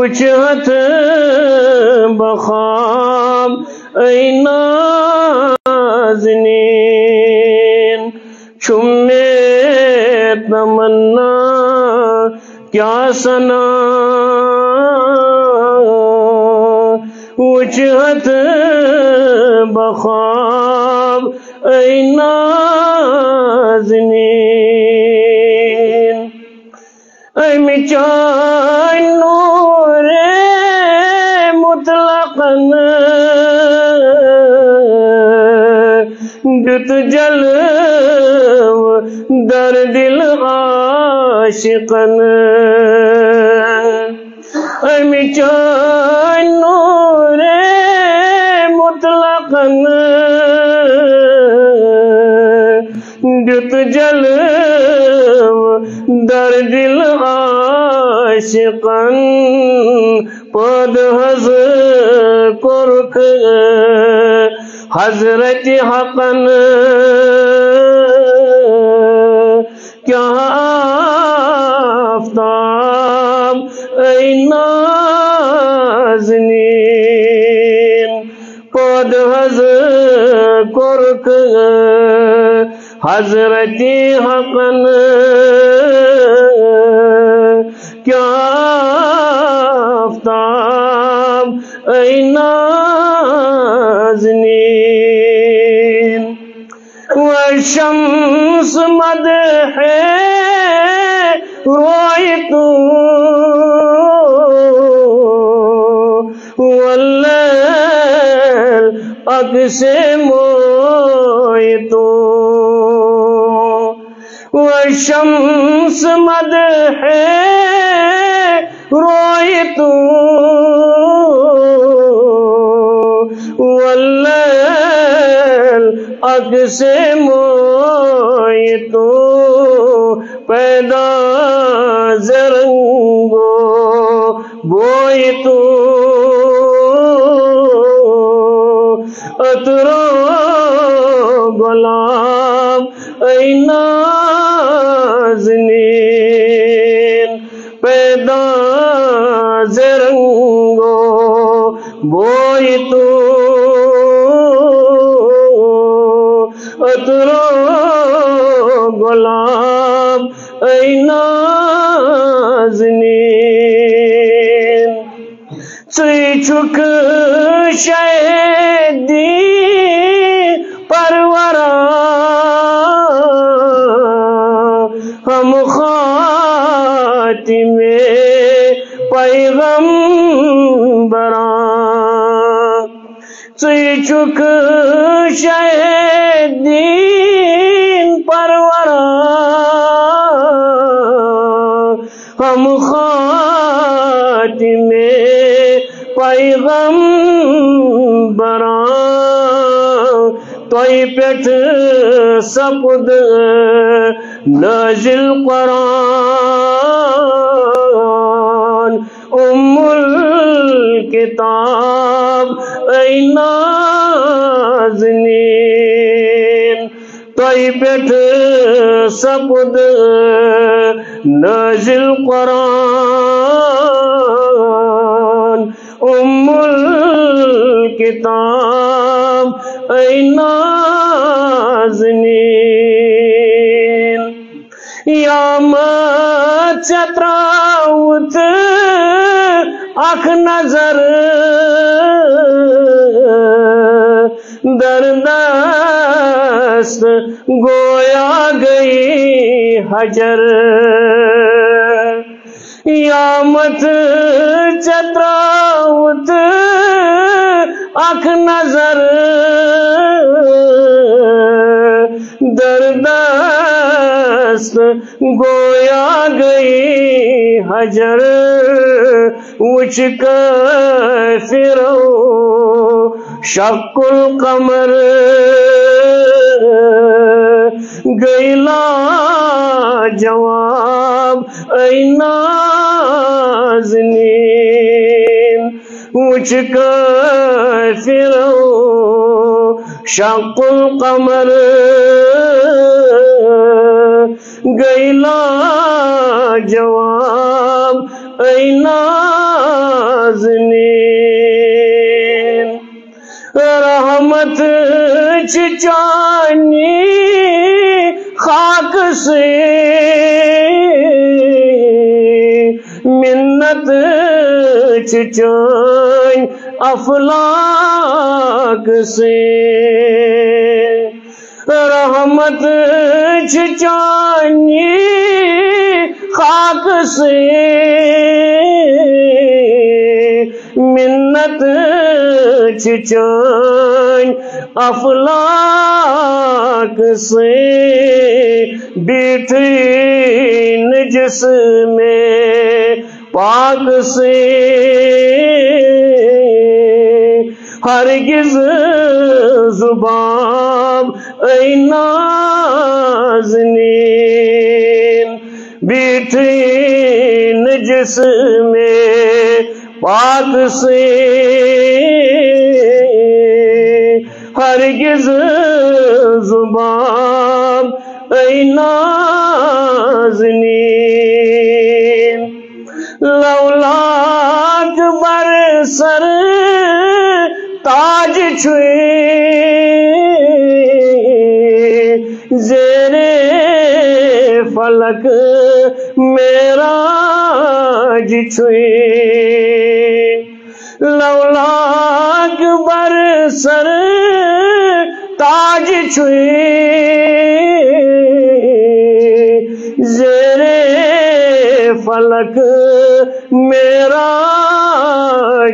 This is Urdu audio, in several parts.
وجهت بخام أي نازنين شميت تمنا کیا سنا؟ وجهت بخام أي نازنين جت جل در دل عاشقن أي مجان نور مطلقا جت جل در دل عاشقن پد حض کرک حضرت حقن کیا آفتاب ای نازنین پد حض کرک حضرت حقن کیا شمس مد ہے روئی تو۔ اک سے موئے تو۔ وہ شمس مد ہے روئی تو۔ سے عکس تو پیدا خاتم پیغم بران ژٕ چھُکھ شہدین پرورا ہم خاتم پیغم بران توئی پیٹھ سپد نازل قرآن۔ نازنین. توئی پیٹھ سپد نازل قرآن. ام الکتاب ای نازنین. یا مت چتراوت اخ نظر دردست گویا گئی حجر۔ یا مت چتراوت اخ نظر۔ دردست گویا گئی حجر۔ وچ کافرو شق القمر گیلا جواب ای نازنین وچ کافرو شق القمر گئی لا جواب اے نازنین چچانی خاک سے منت چچان افلاک سے رحمت چچانی خاک سے منت چچان افلاک سے بیٹھین جس میں پاک سے ہرگز زبان اے نازنین بیٹھین جس میں پاک سے ہرگز زبان اے نازنین لولاک بر سر تاج چھوئے زیر فلک میرا چھوئے لولاک بر سر تاج چھوئے زیر فلک میرا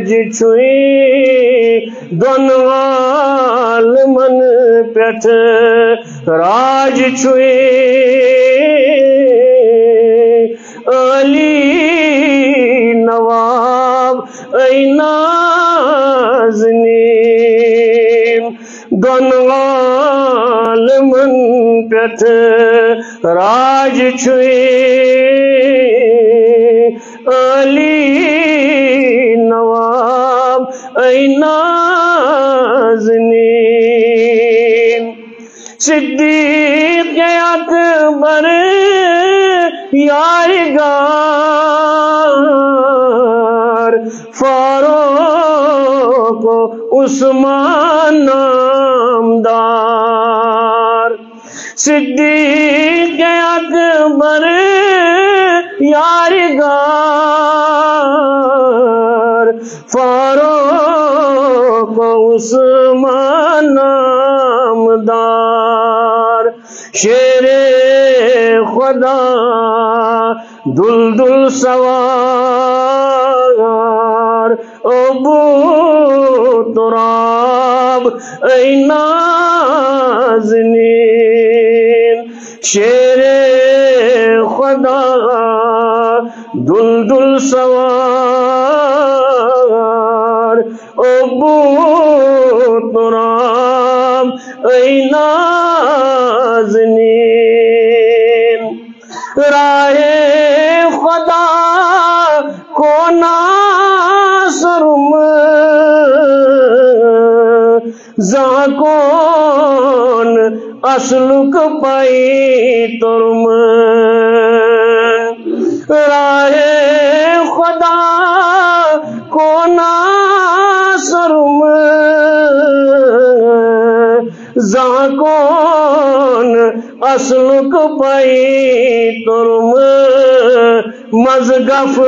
جی چھوئی دونوال من پیٹھ راج چھوئی علی پیٹھ راج چھوئی علی نواب اے نازنین۔ صدیق اکبر یارگار فاروق عثمان صدیق اکبر، یارگار، فاروق عثمان نامدار، شیر خدا دل دل سوار، ابو تراب اے نازنین شیر خدا دل دل سوار. ابو تراب اے نازنین. راہ خدا کو ناصرم زاں کون اسلک پائی؟ ترم۔ راہ خدا کو ناصرم زاں کون اسلک پائی ترم۔ مزگف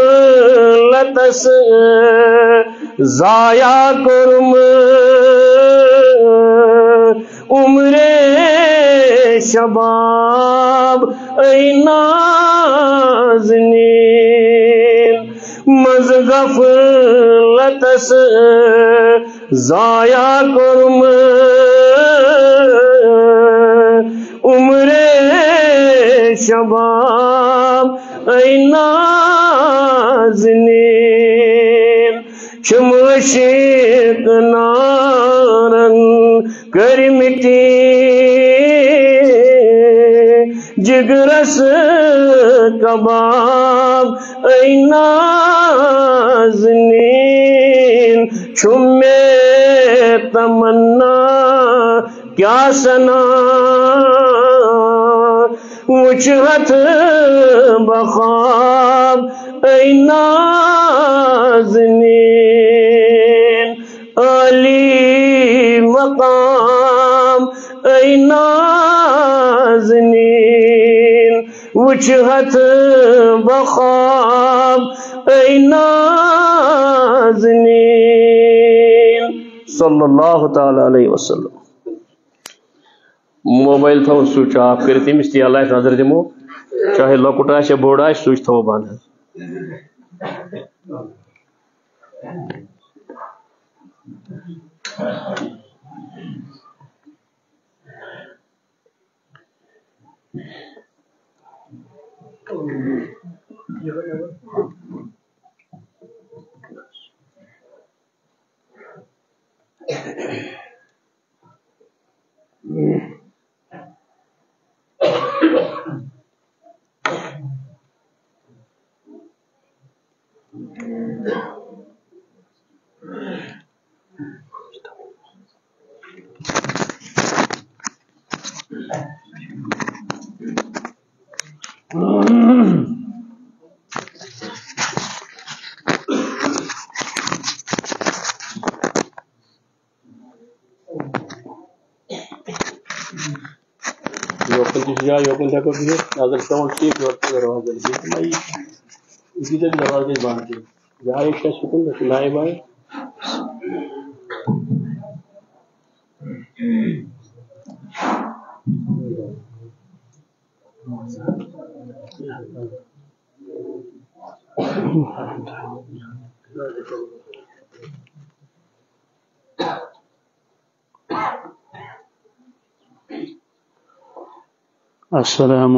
لتس ضائع کرم۔ عمر شباب اے نازنین مزگف لتس ضائع کرم۔ عمر شباب اے نازنین شمشک نارن کر مٹی کباب، اے نازنین، چھمے تمنا، کیا سنا؟ وہ وجهت بخاب أي علی مقام أي نازنين وجهت بخاب أي نازنين صلى الله تعالى عليه وسلم۔ موبائل تھو سوئچ آف کر تمس تھی اللہ نظر دمو۔ چاہے لکٹ آ بوڑ آ سوئچ تھو بند یوکن تھی جا یوکن تھا کبھی نظر ساؤنڈ ٹھیک ہے اور دروازہ دی میں اسی طرح دروازے بند کی جہاں ایک شخص حکم ہے لائے بھائی السلام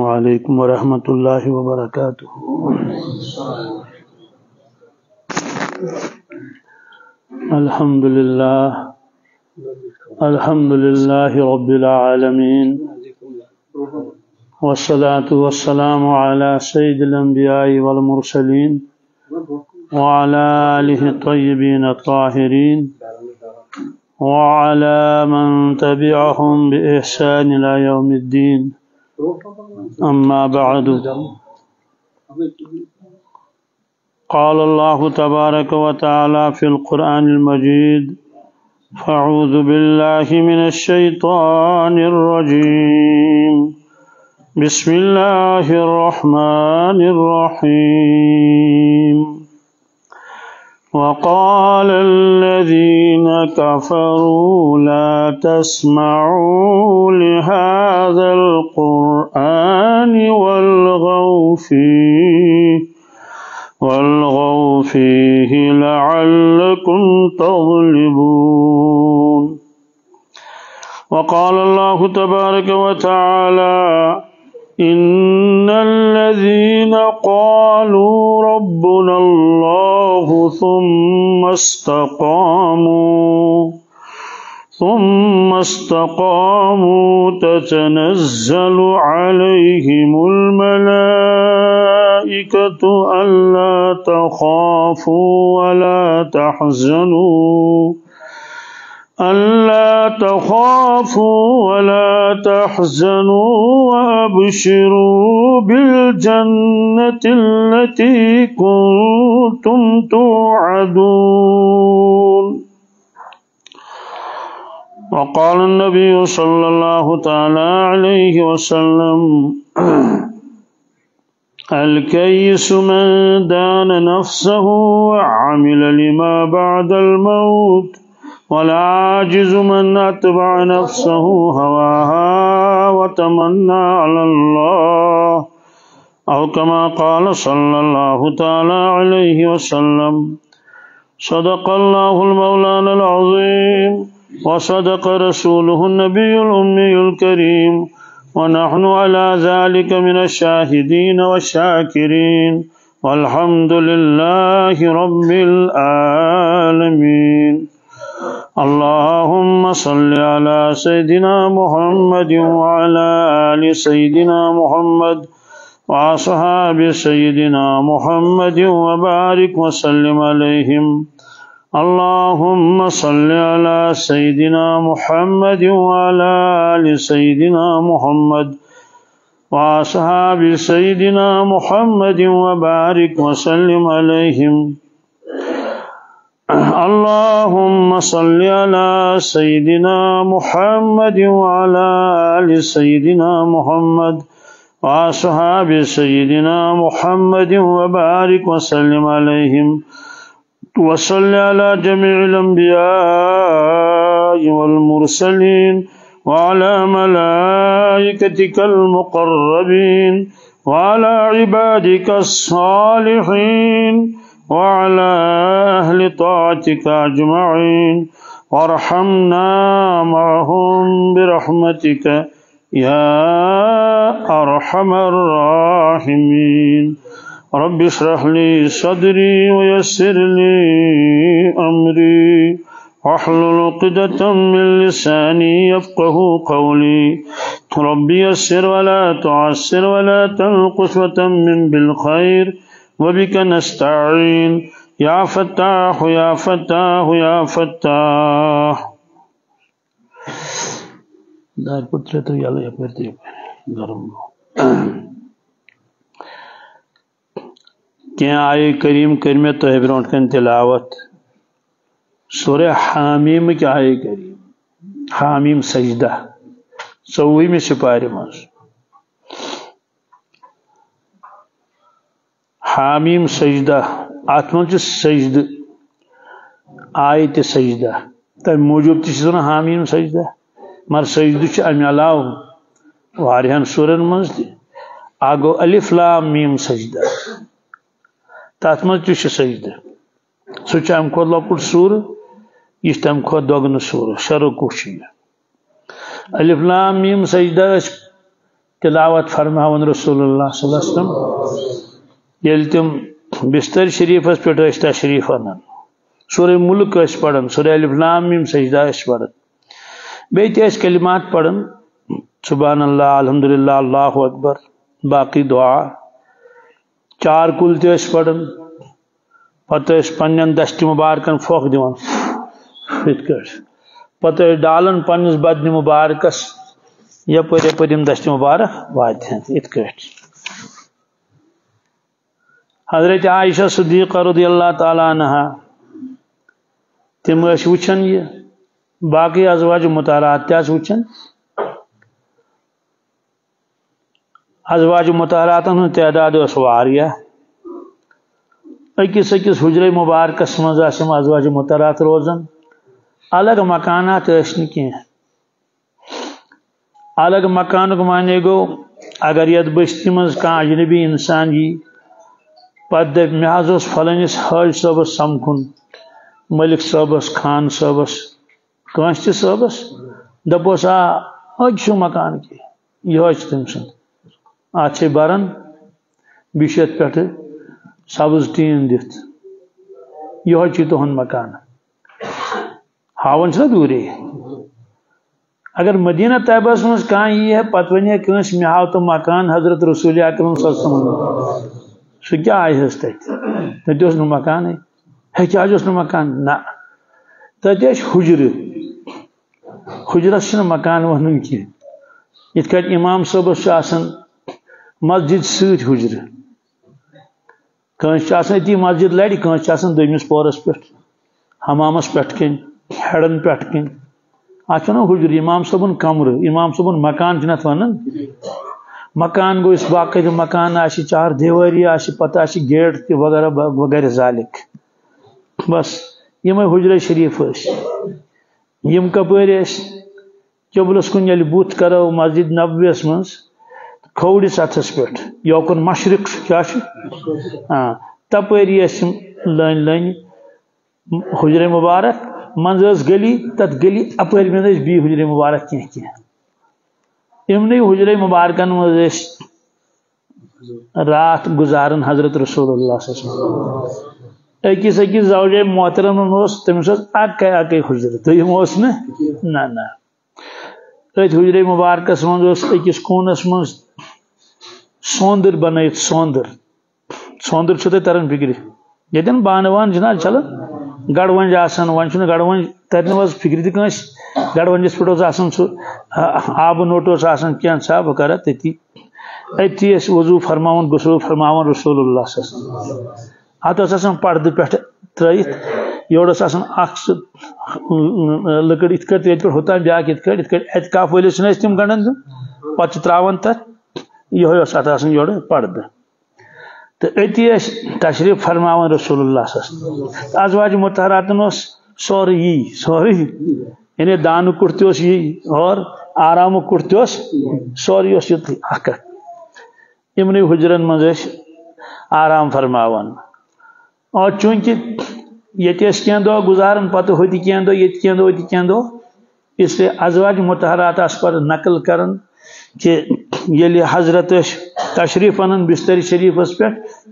عليكم ورحمة الله وبركاته. الحمد لله. الحمد لله رب العالمين. والصلاة والسلام على سيد الأنبياء والمرسلين وعلى آله الطيبين الطاهرين وعلى من تبعهم بإحسان إلى يوم الدين. أما بعد. قال الله تبارك وتعالى في القرآن المجيد فأعوذ بالله من الشيطان الرجيم. بسم الله الرحمن الرحيم. وقال الذين كفروا لا تسمعوا لهذا القرآن والغوا فيه والغوا فيه لعلكم تغلبون. وقال الله تبارك وتعالى إن الذين قالوا ربنا الله ثم استقاموا ثم استقاموا تتنزل عليهم الملائكة ألا تخافوا ولا تحزنوا ألا تخافوا ولا تحزنوا وأبشروا بالجنة التي كنتم توعدون. وقال النبي صلى الله تعالى عليه وسلم الكيس من دان نفسه وعمل لما بعد الموت والعاجز من أتبع نفسه هواها وتمنى على الله أو كما قال صلى الله تعالى عليه وسلم. صدق الله المولانا العظيم وصدق رسوله النبي الأمي الكريم ونحن على ذلك من الشاهدين والشاكرين. والحمد لله رب العالمين. اللهم صل على سيدنا محمد وعلى آل سيدنا محمد وأصحاب سيدنا محمد وبارك وسلم عليهم. اللهم صل على سيدنا محمد وعلى آل سيدنا محمد وأصحاب سيدنا محمد وبارك وسلم عليهم. اللهم صل على سيدنا محمد وعلى آل سيدنا محمد وأصحاب سيدنا محمد وبارك وسلم عليهم وصل على جميع الأنبياء والمرسلين وعلى ملائكتك المقربين وعلى عبادك الصالحين وعلى أهل طاعتك أجمعين. وارحمنا معهم برحمتك يا أرحم الراحمين. رب اشرح لي صدري ويسر لي أمري. واحلل عقدة من لساني يفقه قولي. رب يسر ولا تعسر ولا تنقص وتمم بالخير. وبك نستعين. يا فتاح يا فتاح يا فتاح. دار پتر تو یلے یپرتی گرم کیا آئے کریم کرمے تو برونٹ کن تلاوت. سورہ حامیم کیا آئے کریم؟ حامیم سجدہ. سوئی میں سپارے حامیم سجدہ ات من سجد آئے تے سجدہ۔ تم موجود تھی حامیم سجدہ۔ مگر سجدہ امہ علاوہ واریاں سورن مز تہ اگو الف لام میم سجدہ۔ تات مز تہ سجدہ۔ سہ ام کھت لۄکُٹ سور یہ تم کھت دۄگنہٕ سور۔ شرکو الف لام میم سجدہ، تلاوت فرماون رسول اللہ صلی اللہ علیہ وسلم۔ یل تم بستر شریفس پہ تشریف انان۔ سورہ ملک پڑھن سورہ الف لام میم سجدہ پڑھن بیتی کلمات پڑھن سبحان اللہ الحمدللہ، اللہ اکبر، باقی دعا۔ چار کل تیس پڑھن پتہ اس پنین مبارکن فوق دیوان پتہ ڈالن پنس بدن مبارکس۔ یا پر پریم دستی مبارک وات حضرت عائشہ صدیقہ رضی اللہ تعالی عنہ تم اس وچھن یہ؟ باقی ازواج مطالعات تہ وچن ازواج مطالعات ہند تعداد اس واریا اکس اکس حجر مبارکس مز ازواج مطالعات روزن۔ الگ مکانات اشن کی الگ مکان معنی گو، اگر یت بستی مز کان اجنبی انسان جی پتہ دپ مے حض فلنس حاج صبس سمکھن ملک صبس خان صبس کنس تہ صبس دپوس، آ اج مکان کی؟ یہ تم سن۔ ات بران بیس پہ سبز ٹین دت یہ تہن مکان۔ ہاون دوری۔ اگر مدینہ طیبس مز کان یہ ہے پتہ ون کنس مے ہاو تو مکان حضرت رسول اکرم صلی اللہ علیہ وسلم۔ سہ کیا آئے تت تت مکان ہے کیا مکان نہ تت حجر حجرس مکان ون کی یت امام صبس مسجد ست حجر کنس تی مسجد لڑ کنس دمس پورس پہ حمامس پہ کن ہیڈن پہ کن اتھ حجر امام صبن کمر امام صبن مکان چنت ون مکان گو اس باقی مکان آہ چار دیواری آہ پتہ آہ گیٹ تہ وغیرہ وغیرہ ذالک۔ بس یہ حجر شریف یم کپر قبلس کن یل بت کرو مسجد نبویس من کھوڑس اتس پہ یوکن مشرق کیا ہاں تپری لن لن حجر مبارک منز گلی، تت گلی اپر مز بی حجر مبارک کی کی امن حجر مبارکن مز رات گزارن حضرت رسول اللہ صلی اللہ علیہ وسلم۔ اکس اکس زوجے محترم تمس اک اک حجر دم نا نا ات حجر مبارکس من اکس کونس من سوندر بنائت سوندر۔ سوندر چھ تران فکر یتن بانہ وان جناب چلان گڑ ونج آسان ون گڑ ونج ترن واز فکر تہ کنس گڑ ونجس پٹ آسان سہ آب نوٹ آسان کیا سا بہ کرا تتی اس وضو فرماون غسل فرماون رسول اللہ صلی ات اس آسان پرد پہ ترائیت یور اخ سہ لکڑ ات کٹ ات ہوتا بیاکھ ات ولس تم گنڈن دن پتہ تراون تر یہ یور تو اتی اس تشریف فرماون رسول اللہ صلی اللہ علیہ وسلم۔ ازواج متحراتن اس سوری یہ سوری۔ یعنی دان کٹ تہ یہ اور آرام کٹ تہ سوری اس یہ اکھ یمن حجرن مز آرام فرماون۔ اور چونکہ یہ کی دہ گزارن، پتہ ہوتی کی دہ یہ کی دہ ہوتی کی دہ اس لیے ازواج متحرات اس پر نقل کرن کہ یلی حضرت اس تشریف انن بستر شریف اس پہ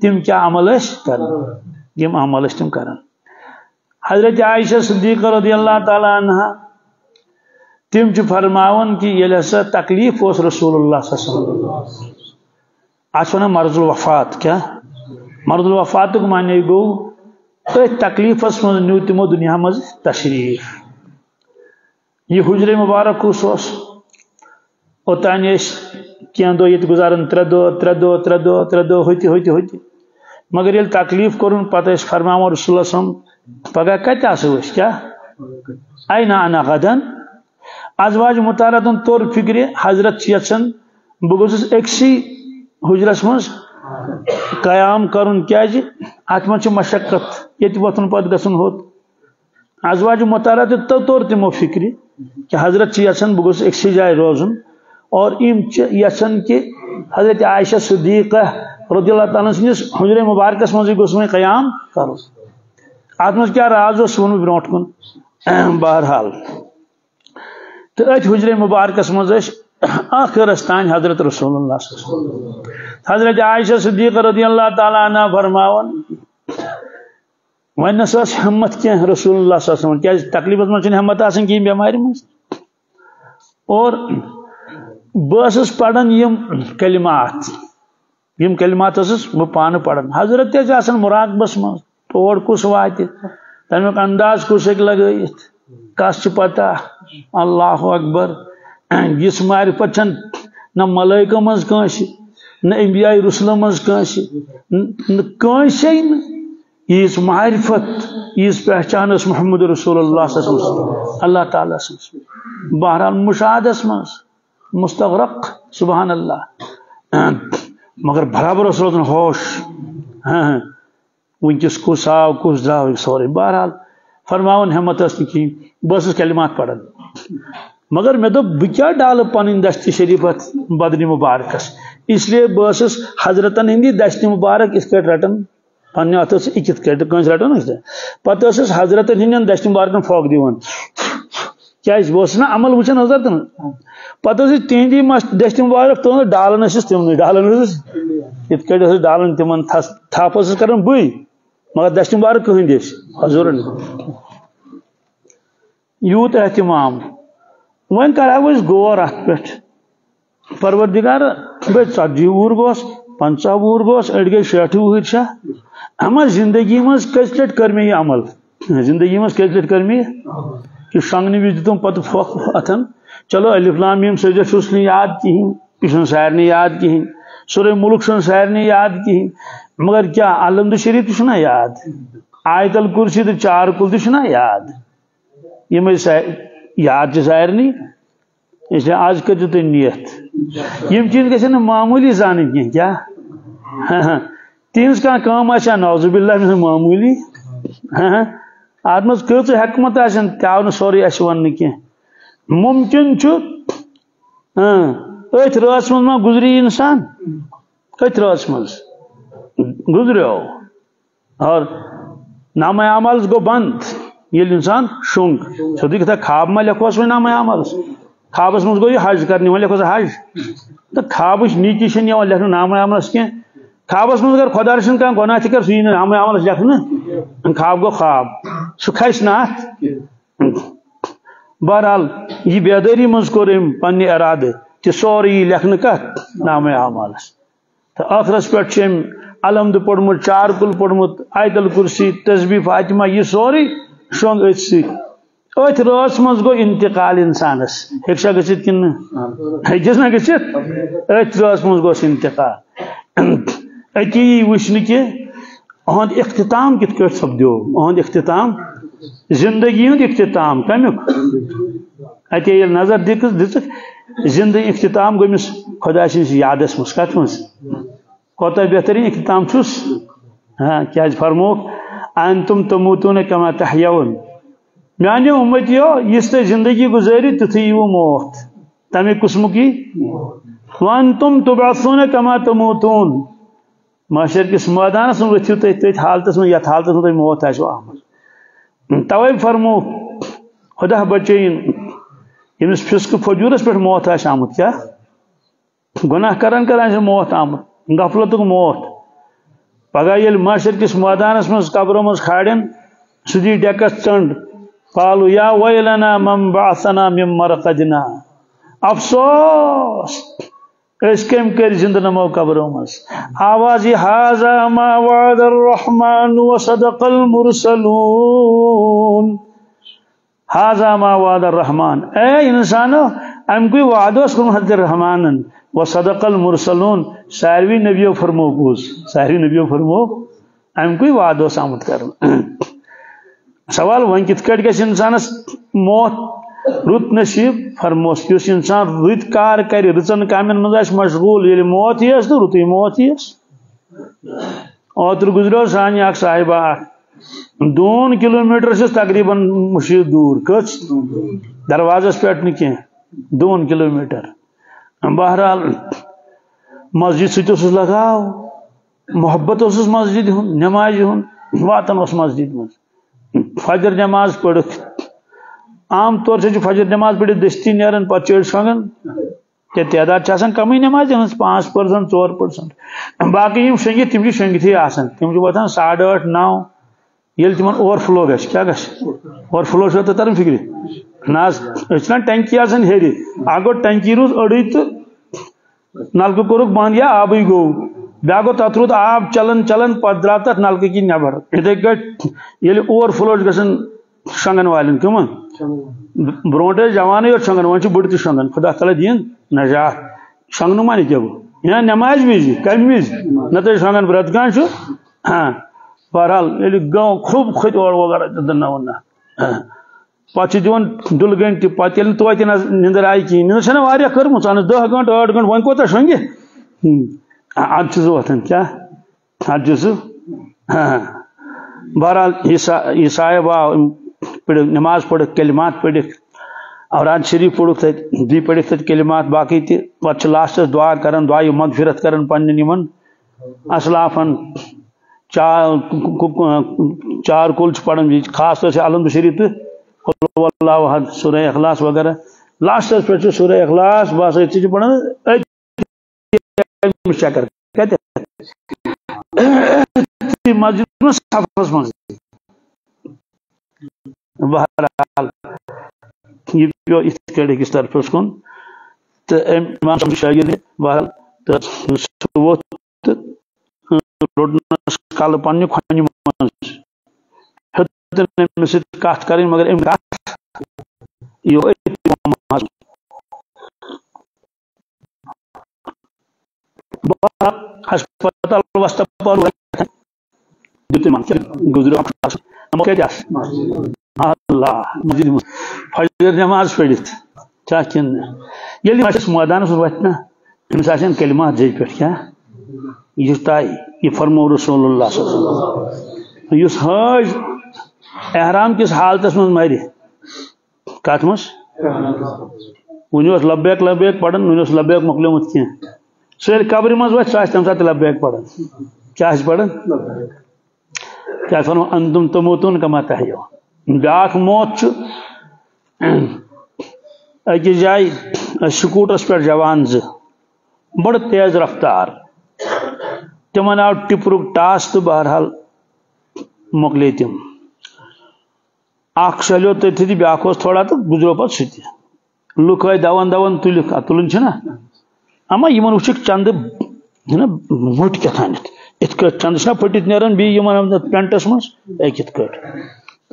تم کیا عمل اس کرن یم عمل تم کرن۔ حضرت عائشہ صدیقہ رضی اللہ تعالی عنہ، تم چھ فرماون کہ یلی ہسا تکلیف اس رسول اللہ صلی اللہ علیہ وسلم۔ آج ونان مرض الوفات، کیا؟ مرض الوفات کو معنی گو، تو تکلیف اس من نیو تمو دنیا مز تشریف۔ یہ حجر مبارک اس اوتان اس کین دو یہ گزارن تر دو تر دو تر دو تر دو، ہوتی ہوتی مگر یل تکلیف کرن، پتہ اس فرماو رسول اللہ صلی اللہ علیہ وسلم، پگہ کتہ اس کیا؟ این انا غدن؟ ازواج متعلقن طور فکر حضرت یژھان بہ گوسس أکسی حجرس مز قیام کرن کیازِ جی؟ ات من مشقت، یہ وتن پتہ گھن ہوت۔ ازواج مطالعہ تو طور تمو فکر کہ حضرت یژھان بہ گوس أکسی جائے روزن۔ اور ام یژھان کہ حضرت عائشہ صدیقہ رضی اللہ تعالیٰ سندس حجر مبارکس مزے گوس قیام کرو ات من کیا راز اس ون برونٹ کن بہرحال۔ تو ات حجر مبارکس مز آخرس تان حضرت رسول اللہ صلی اللہ علیہ وسلم۔ حضرت عائشہ صدیق رضی اللہ تعالیٰ عنہ فرماون ون نس ہمت کی رسول اللہ صلی اللہ علیہ وسلم؟ کیا تکلیف من ہمت آسن کی بیماری من اور بس پڑھن یم کلمات یم کلمات بہ پان پڑھن۔ حضرت تے مراقبس من تور کس وات تمیک انداز کس ہیک لگائت کس پتہ؟ اللہ اکبر۔ اس معرفت چھن نہ ملائکہ مز کنس نہ انبیاء رسول مز کنس کنس یہ معرفت یہ پہچان محمد رسول اللہ صلی اللہ علیہ وسلم۔ اللہ تعالیٰ سن بہرحال مشاہدس مز مستغرق، سبحان اللہ. مگر برابر اس روزن ہوش ہاں، ہاں. ونکس کس آو، کس درو سورے بہرحال، فرماون ہمت اس کی، بس کلمات پڑھن. مگر میں دو بکیا ڈال پن دشت شریفت بدنی مبارکس اس. لیے بس حضرتن ہندی دشت مبارک اس کٹ رٹن. پنہ ات اکت کٹ کنس رٹان پتہ حضرت ہند دشت مبارکن پھوک دان کیا بہت نا عمل وچان حضرت پتہ تہندی دشت مبارک تو ڈالن تم ڈالن ات کٹ ڈالن تم تھپ کر بے مگر دشت مبارک کہند حضور یوت اہتمام۔ ون کرو غور ات پہ پروردگار بے ژتجی وہر گوس پنچہ وہر گوس اڑ گئی شیٹھ وہر شاہ اما زندگی مز کس لٹ کر مے یہ عمل؟ زندگی مز کس لٹ کر مے کہ شنگنہ وز دتم پتہ پھوک اتن چلو الف لام میم سجدہ چھس نہ یاد کہین یہ چھن سارنی یاد کہین سورہ ملک سن چھن سارنی یاد کہین مگر کیا الحمد شریف تہ چھنا یاد آیت الکرسی تو چار کل تہ چھنا یاد یہ میں یاد چھ سارنی اس لیے آج کر تھی نیت۔ یم چیز گھن معمولی زان کی کیا؟ تہذ کم آ نوزب اللہ معمولی۔ ات مز کچھ حکمت آن تہ نا سوری اس ون کی ممکن ہاں، ات رات من ما گزری انسان؟ ات رات من گزریو۔ اور نام عمل گو بند۔ یل انسان شنگ سیودی کتھا خواب ما لکھوس وی نام عمل خوابس مز گو یہ حج کرنے وی لکھوس حج۔ تو خوابش نیکی چھن یوان لکھن نام عملس کی خوابس مز اگر خدا رسن کان گناہ تہ کر، سہ نام عملس لکھن خواب گو خواب۔ سہ کھس نا بہرحال یہ بیداری مز کور پنہ ارادہ کہ سوری لکھن کت نام عملس تو آخرس پہ الحمد پوڑمت چار کل پوڑمت آیت الکرسی تسبیح فاطمہ یہ سوری شونگ ات سی ات راس مز گو انتقال انسانس ہیکشا گژھت کن؟ ہیکس نا گژھت ات راس مز گوس انتقال۔ اتی وچن کہ اہد اختتام کت کٹ سپدو اہد اختتام زندگی ہند اختتام کمیک؟ اتہ یل نظر دک دک زندگی اختتام گمس خدا سنس یادس مس کت مز کوتا بہترین اختتام چھس ہاں کیا فرموک؟ انتم تموتون کما تحیون۔ میانو امتیو اس تہ زندگی گزاری تتھی یو موت۔ تمہ قسم کی؟ وان تم تبعثون کما تموتون۔ معاشر کس میدانس من ورتھو تھی تھی حالتس من یت حالتس من موت آسو آمد۔ توے فرمو، خدا بچین یعنی یمس فسک فجورس پہ موت آس آمد، کیا؟ گناہ کران کران موت آمد، غفلتک موت۔ پگہ یل معاشر کس میدانس من قبروں مز کھاڑن سدی ڈیکس چنڈ قالوا يا ويلنا من بعثنا من مرقدنا۔ افسوس! اس کم کر زند نمو قبروں مس آواز هذا ما وعد الرحمن وصدق المرسلون هذا ما وعد الرحمن اے انسانو ام کوئی وعدہ اس کو حضرت الرحمن وصدق المرسلون ساروی نبیو فرمو، بوز۔ ساروی نبیو فرمو ام کوئی وعدہ سامت کرن۔ سوال ون کت کٹ گھس انسانس موت رت نصیب فرموس اس انسان رت کار کر رچن کامن مز مشغول یل موت یس تو، رت موت یس اوتر گزرو سان اخ صاحبہ، دون کلو میٹر سے تقریباً مشید دور کچ دروازس پہ کی دون کلو میٹر بہرحال، مسجد ست لگاو محبت اس مسجد ہن، نماز ہن واتن اس مسجد مز فجر نماز پڑھ عام طور سے فجر نماز پڑھ دستی نیرن پہ چڑ شونگن کہ تعداد کم نماز ہز پانچ پرسنٹ ژور پرسنٹ۔ باقی شنگت تم شنگت آسان تم واتان ساڑھے ٲٹھ نو، یل تم اوور فلو گھس کیا گھس اوور فلو چھو تو ترن فکر نا ٹنکی آسان ہیٚرِ اکھ گوٚو روز أڑٕے تہٕ نلکہٕ کوٚرُکھ بنٛد یا آبٕے گوٚو بیا گو تت رود آب چلان چلان پتہ درا تر نلکہ کی نبر اتھے گٹ یل اوور فلو گھن شنگن والن کم برونٹ جوان یوت شنگن بڑ تہ شنگن۔ خدا تعالیٰ دین نجات۔ شنگن مانے کیا گو یا نماز وز کم وز نت شنگن برت گان ہاں۔ بہرحال یل گو خوب کھت اور وغیرہ دن پتہ دون دل گنٹ پتہ یل توتہ نندر آئی کہین نندر چھنا کرمچ اہن دہ گنٹ ٲٹھ گنٹ ون کوتہ شنگہ اد چھس وتھان کیا؟ اد چھس بہرحال یہ صاحب آو پڑھ، نماز پڑھ، کلمات پڑھ اوراد شریف پڑھک تت بی پڑھ تت کلمات باقی تہ پتہ لاسٹس دعا کران دعا مغفرت کران پنن یمن اسلافن چار چار کل پڑھن جی، خاص طور سے علم شریف۔ تو اللہ احد سورہ اخلاص وغیرہ۔ لاسٹس پہ سورہ اخلاص، بس اتھی پڑھان چکر مسجد سفرس مز بہرحال یہ پیو ات کڑ أکس طرفس کن تو امام شاگرد بہرحال تو سہ تو روٚٹنس کل پننہِ کھۄنہِ منٛز ہیوٚتن أمِس سۭتۍ کتھ کرٕنۍ مگر أمۍ کتھ یہِ أتھی ہسپتال گزرو اللہ مسجد فجر نماز پڑھت کیا کن یل میدانس وت نا امس کلمات زی پہ کیا یہ تائی یہ فرمو رسول اللہ صلی اللہ علیہ اس حج احرام کس حالتس من مر کت مس ون لبیک لبیک پڑھن ون لبیک مکلیومت کی سر قبر مز وت سات لبیک پڑھن کیا پڑھن کیا فرمو انتم تموتون کما تحیو بیاکھ موت اکس جائے سکوٹرس پہ جوان ز بڑ تیز رفتار۔ تمن آو ٹپرک ٹاس تو بہرحال مکلے تم اخ چلیو تھی بیاکھ تھوڑا تو گزرو پہ سہ لک آئی دون دون تلک تلن اما یمن وچک چند نا موٹ کتانت ات کٹ چند چھ پھٹت نیران بی یمن پینٹس مز اک ات کٹ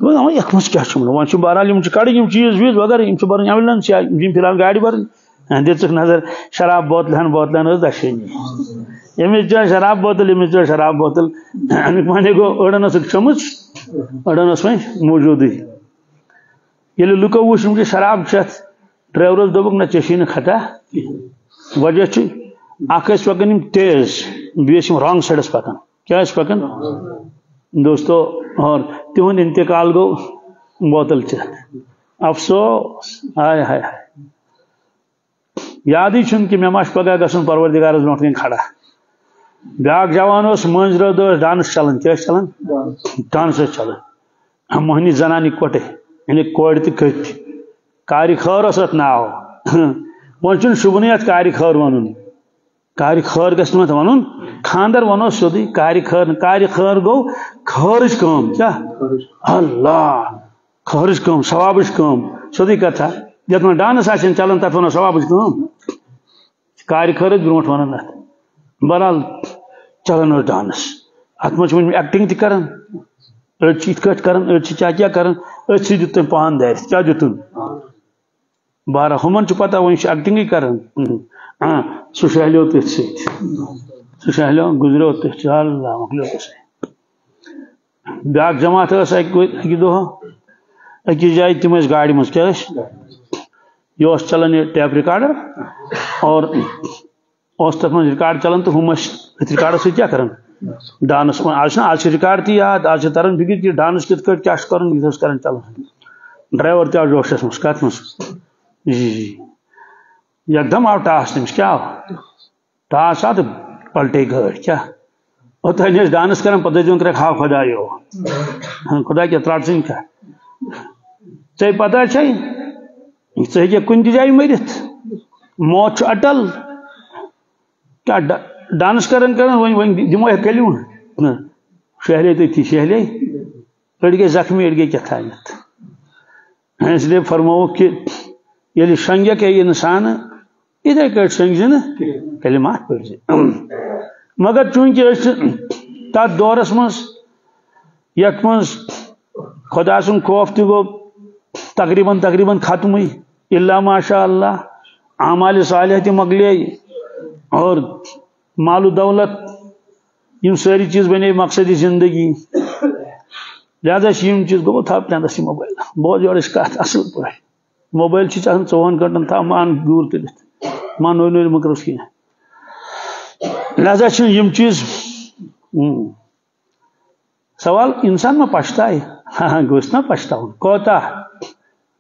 یھ مز کیا وہاں بہرحال کڑ چیز ویز وغیرہ برن ایمبولینس یا فی الحال گاڑی برن ہاں، دک نظر، شراب بوتلن بوتلن دشینی جی۔ یمس جائے شراب بوتل یمس جائے شراب بوتل۔ امیک معنی گو اڑن چمچ، اڑن وی موجودی یل لکو وچم کہ شراب چت ڈرائیورس دوبک نہ چشی کھٹا۔ وجہ اخ پکان تیز بیس رانگ سائڈس پکان کیا پکان دوستو، اور تہد انتقال گو بوتل چت افسوس، ہائے ہائے ہائے۔ یادی چھن کہ مے ما پگہ گھن پروردگارس برو کن کھڑا۔ بیاکھ جوان اس منز رو ڈانس چلان کیا چلان ڈانس چلان موہنی زنانی کوٹے یعنی کوڑ تہ کت کاری خور اس ات ناو ون چھ شبنی ات کاری خور ونن کاری خور گس مت ونن خاندر ونو سودی کاری خور کاری خور گو خورج کام کیا اللہ خورج کام، ثوابش کام سودی کتھا؟ یت من ڈانس آن چلان تر ونو ثوابش کام. کار خرچ بروٹ ونان ات بہرحال چلان اس ڈانس. ات من ایکٹنگ تہ کران أڑ چھ کٹ کران أڑ چھ کیا کیا کران أڑ چھ دیت تم پان دار کیا دیتن بہرحال ہمن چھ پتہ ون چھ ایکٹنگ کران ہاں سہ شہلیو تھی ست سہ شہلیو گزریو اللہ بیاکھ جماعت ٲس اکہ دۄہ أکِس جایہِ تِم ٲسۍ گاڑِ منٛز کیٛاہ ٲسۍ یہ چلان یہ ٹیپ ریکارڈر۔ اور اس تک من ریکارڈ چلان تو ہم ات ریکارڈ سی کیا کرن۔ ڈانس آج آج ریکارڈ تھی یاد آج تران فکر کہ ڈانس کت کٹ کیا کرن یہ کرن چلان ڈرائیور تہ جوشس مس کت جی جی۔, جی۔ ایک دم آو ٹاس تمس کیا آو؟ ٹاس آو تو پلٹے ہاں، گاڑ کیا؟ اوتھے ڈانس کران پتہ دون کرے کھا خدا یو خدا کے تراٹ سن کا ژے پتہ چھے ژے کن تہ جائیں مرت موت اٹل۔ کیا ڈانس کرن کرن ون ون دمو کلیو شہلے تھی شہلے اڑ گئی زخمی اڑ گئی کیا تھانت ہاں، اس لیے فرمو کہ یل شنگیا کہ انسان ادھے کٹ شنگ نا؟ کلمات پڑھ مگر چونکہ تر دورس مز یت مز خدا سن خوف تہ گو تقریباً تقریباً ختم اللہ ماشاء اللہ اعمال صالح تہ مکلے اور مال و دولت یم ساری چیز بنے مقصد زندگی۔ لہذا یم چیز گو تھا پندس موبائل۔ بہت جوڑ کت اصل پہ موبائل چاہان ژوہن گنٹن تھا مان دور کرت مان نو نو مکروس کی لہذا یم چیز سوال انسان ما پچھتائے ہاں گوس نا پچھتاؤن کوتا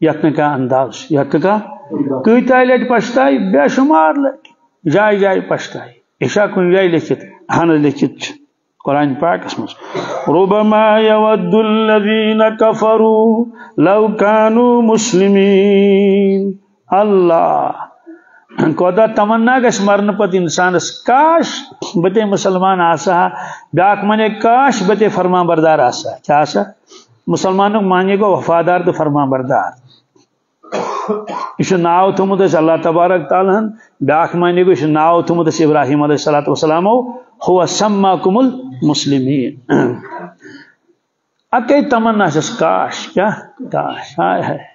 یت کا انداز یت کا کتہ لٹ پچھتائی بے شمار لٹ جائے جائے پچھتائی عشا کن جائے لکھت اہن لکھت قرآن پاکس مز ربما يود الذين كفروا لو كانوا مسلمين اللہ کودا تمنا گس مرن پت انسانس کاش بتے مسلمان آسا بیاک منے کاش بتے فرما بردار آسا کیا آسا؟ مسلمانوں مانے گو، وفادار تو فرما بردار۔ یہ ناو تھومت اللہ تبارک تعالیٰ بیاکھ معنی گو یہ ناو تھومت ابراہیم علیہ السلام وسلام ہوا سماکم المسلمین۔ اکی تمنا اس کاش، کیا؟ کاش، ہائے ہے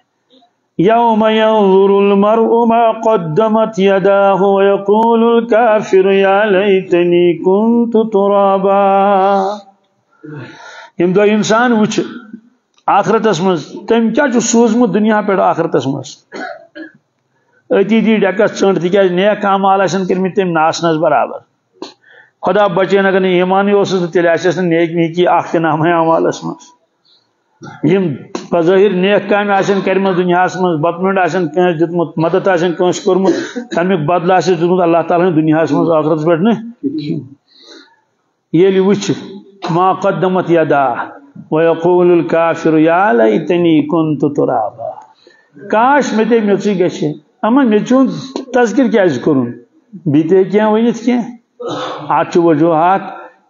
یوم ينظر المرء ما قدمت يداه ويقول الكافر يا ليتني كنت ترابا. یم دو انسان وچ آخرتس مز، تم کیا سوزمت دنیا پہ آخرتس مز؟ اتی دی ڈکس ٹھنڈ تک نیک کامال کرمت تم ناسنس برابر۔ خدا بچین اگر ایمان اس تیل آس نیک نیکی اخ نام عمالس مز۔ یم بظاہر نیک کام آن کرم دنیا من بتمنڈ آن دتمت مدد آن کنس کورمت تمیک بدل آس دتمت اللہ تعالیٰ دنیا من آخرت پہ یل وچ، ما قدمت یدا ويقول الكافر يا ليتني كنت ترابا۔ کاش مے تے میچی گچھے اما مے چون تذکر کیا کرن بیتے کیا ونیت کیا آچ وجوہات،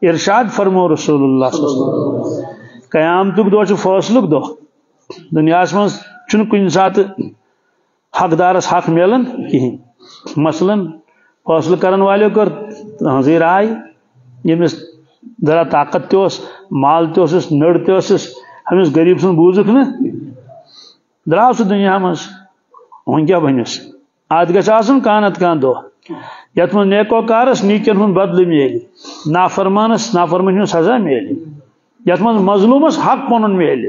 ارشاد فرمو رسول اللہ صلی اللہ علیہ وسلم۔ قیام تک دو چھ دو۔ دنیا من چن کن سات حقدارس حق ملن کہین مثلا فاصل کرن والے کر حاضر آئی۔ یمس ذرا طاقت تس مال تس نر تس ہمس غریب سن بوزک نا درو سہ دنیا مز ون کیا بنس ات گھن کانت کان دہ یت من نیکو کارس نیکن ہند بدل میل نافرمانس نافرمان سزا میل یت من مظلومس حق پن میل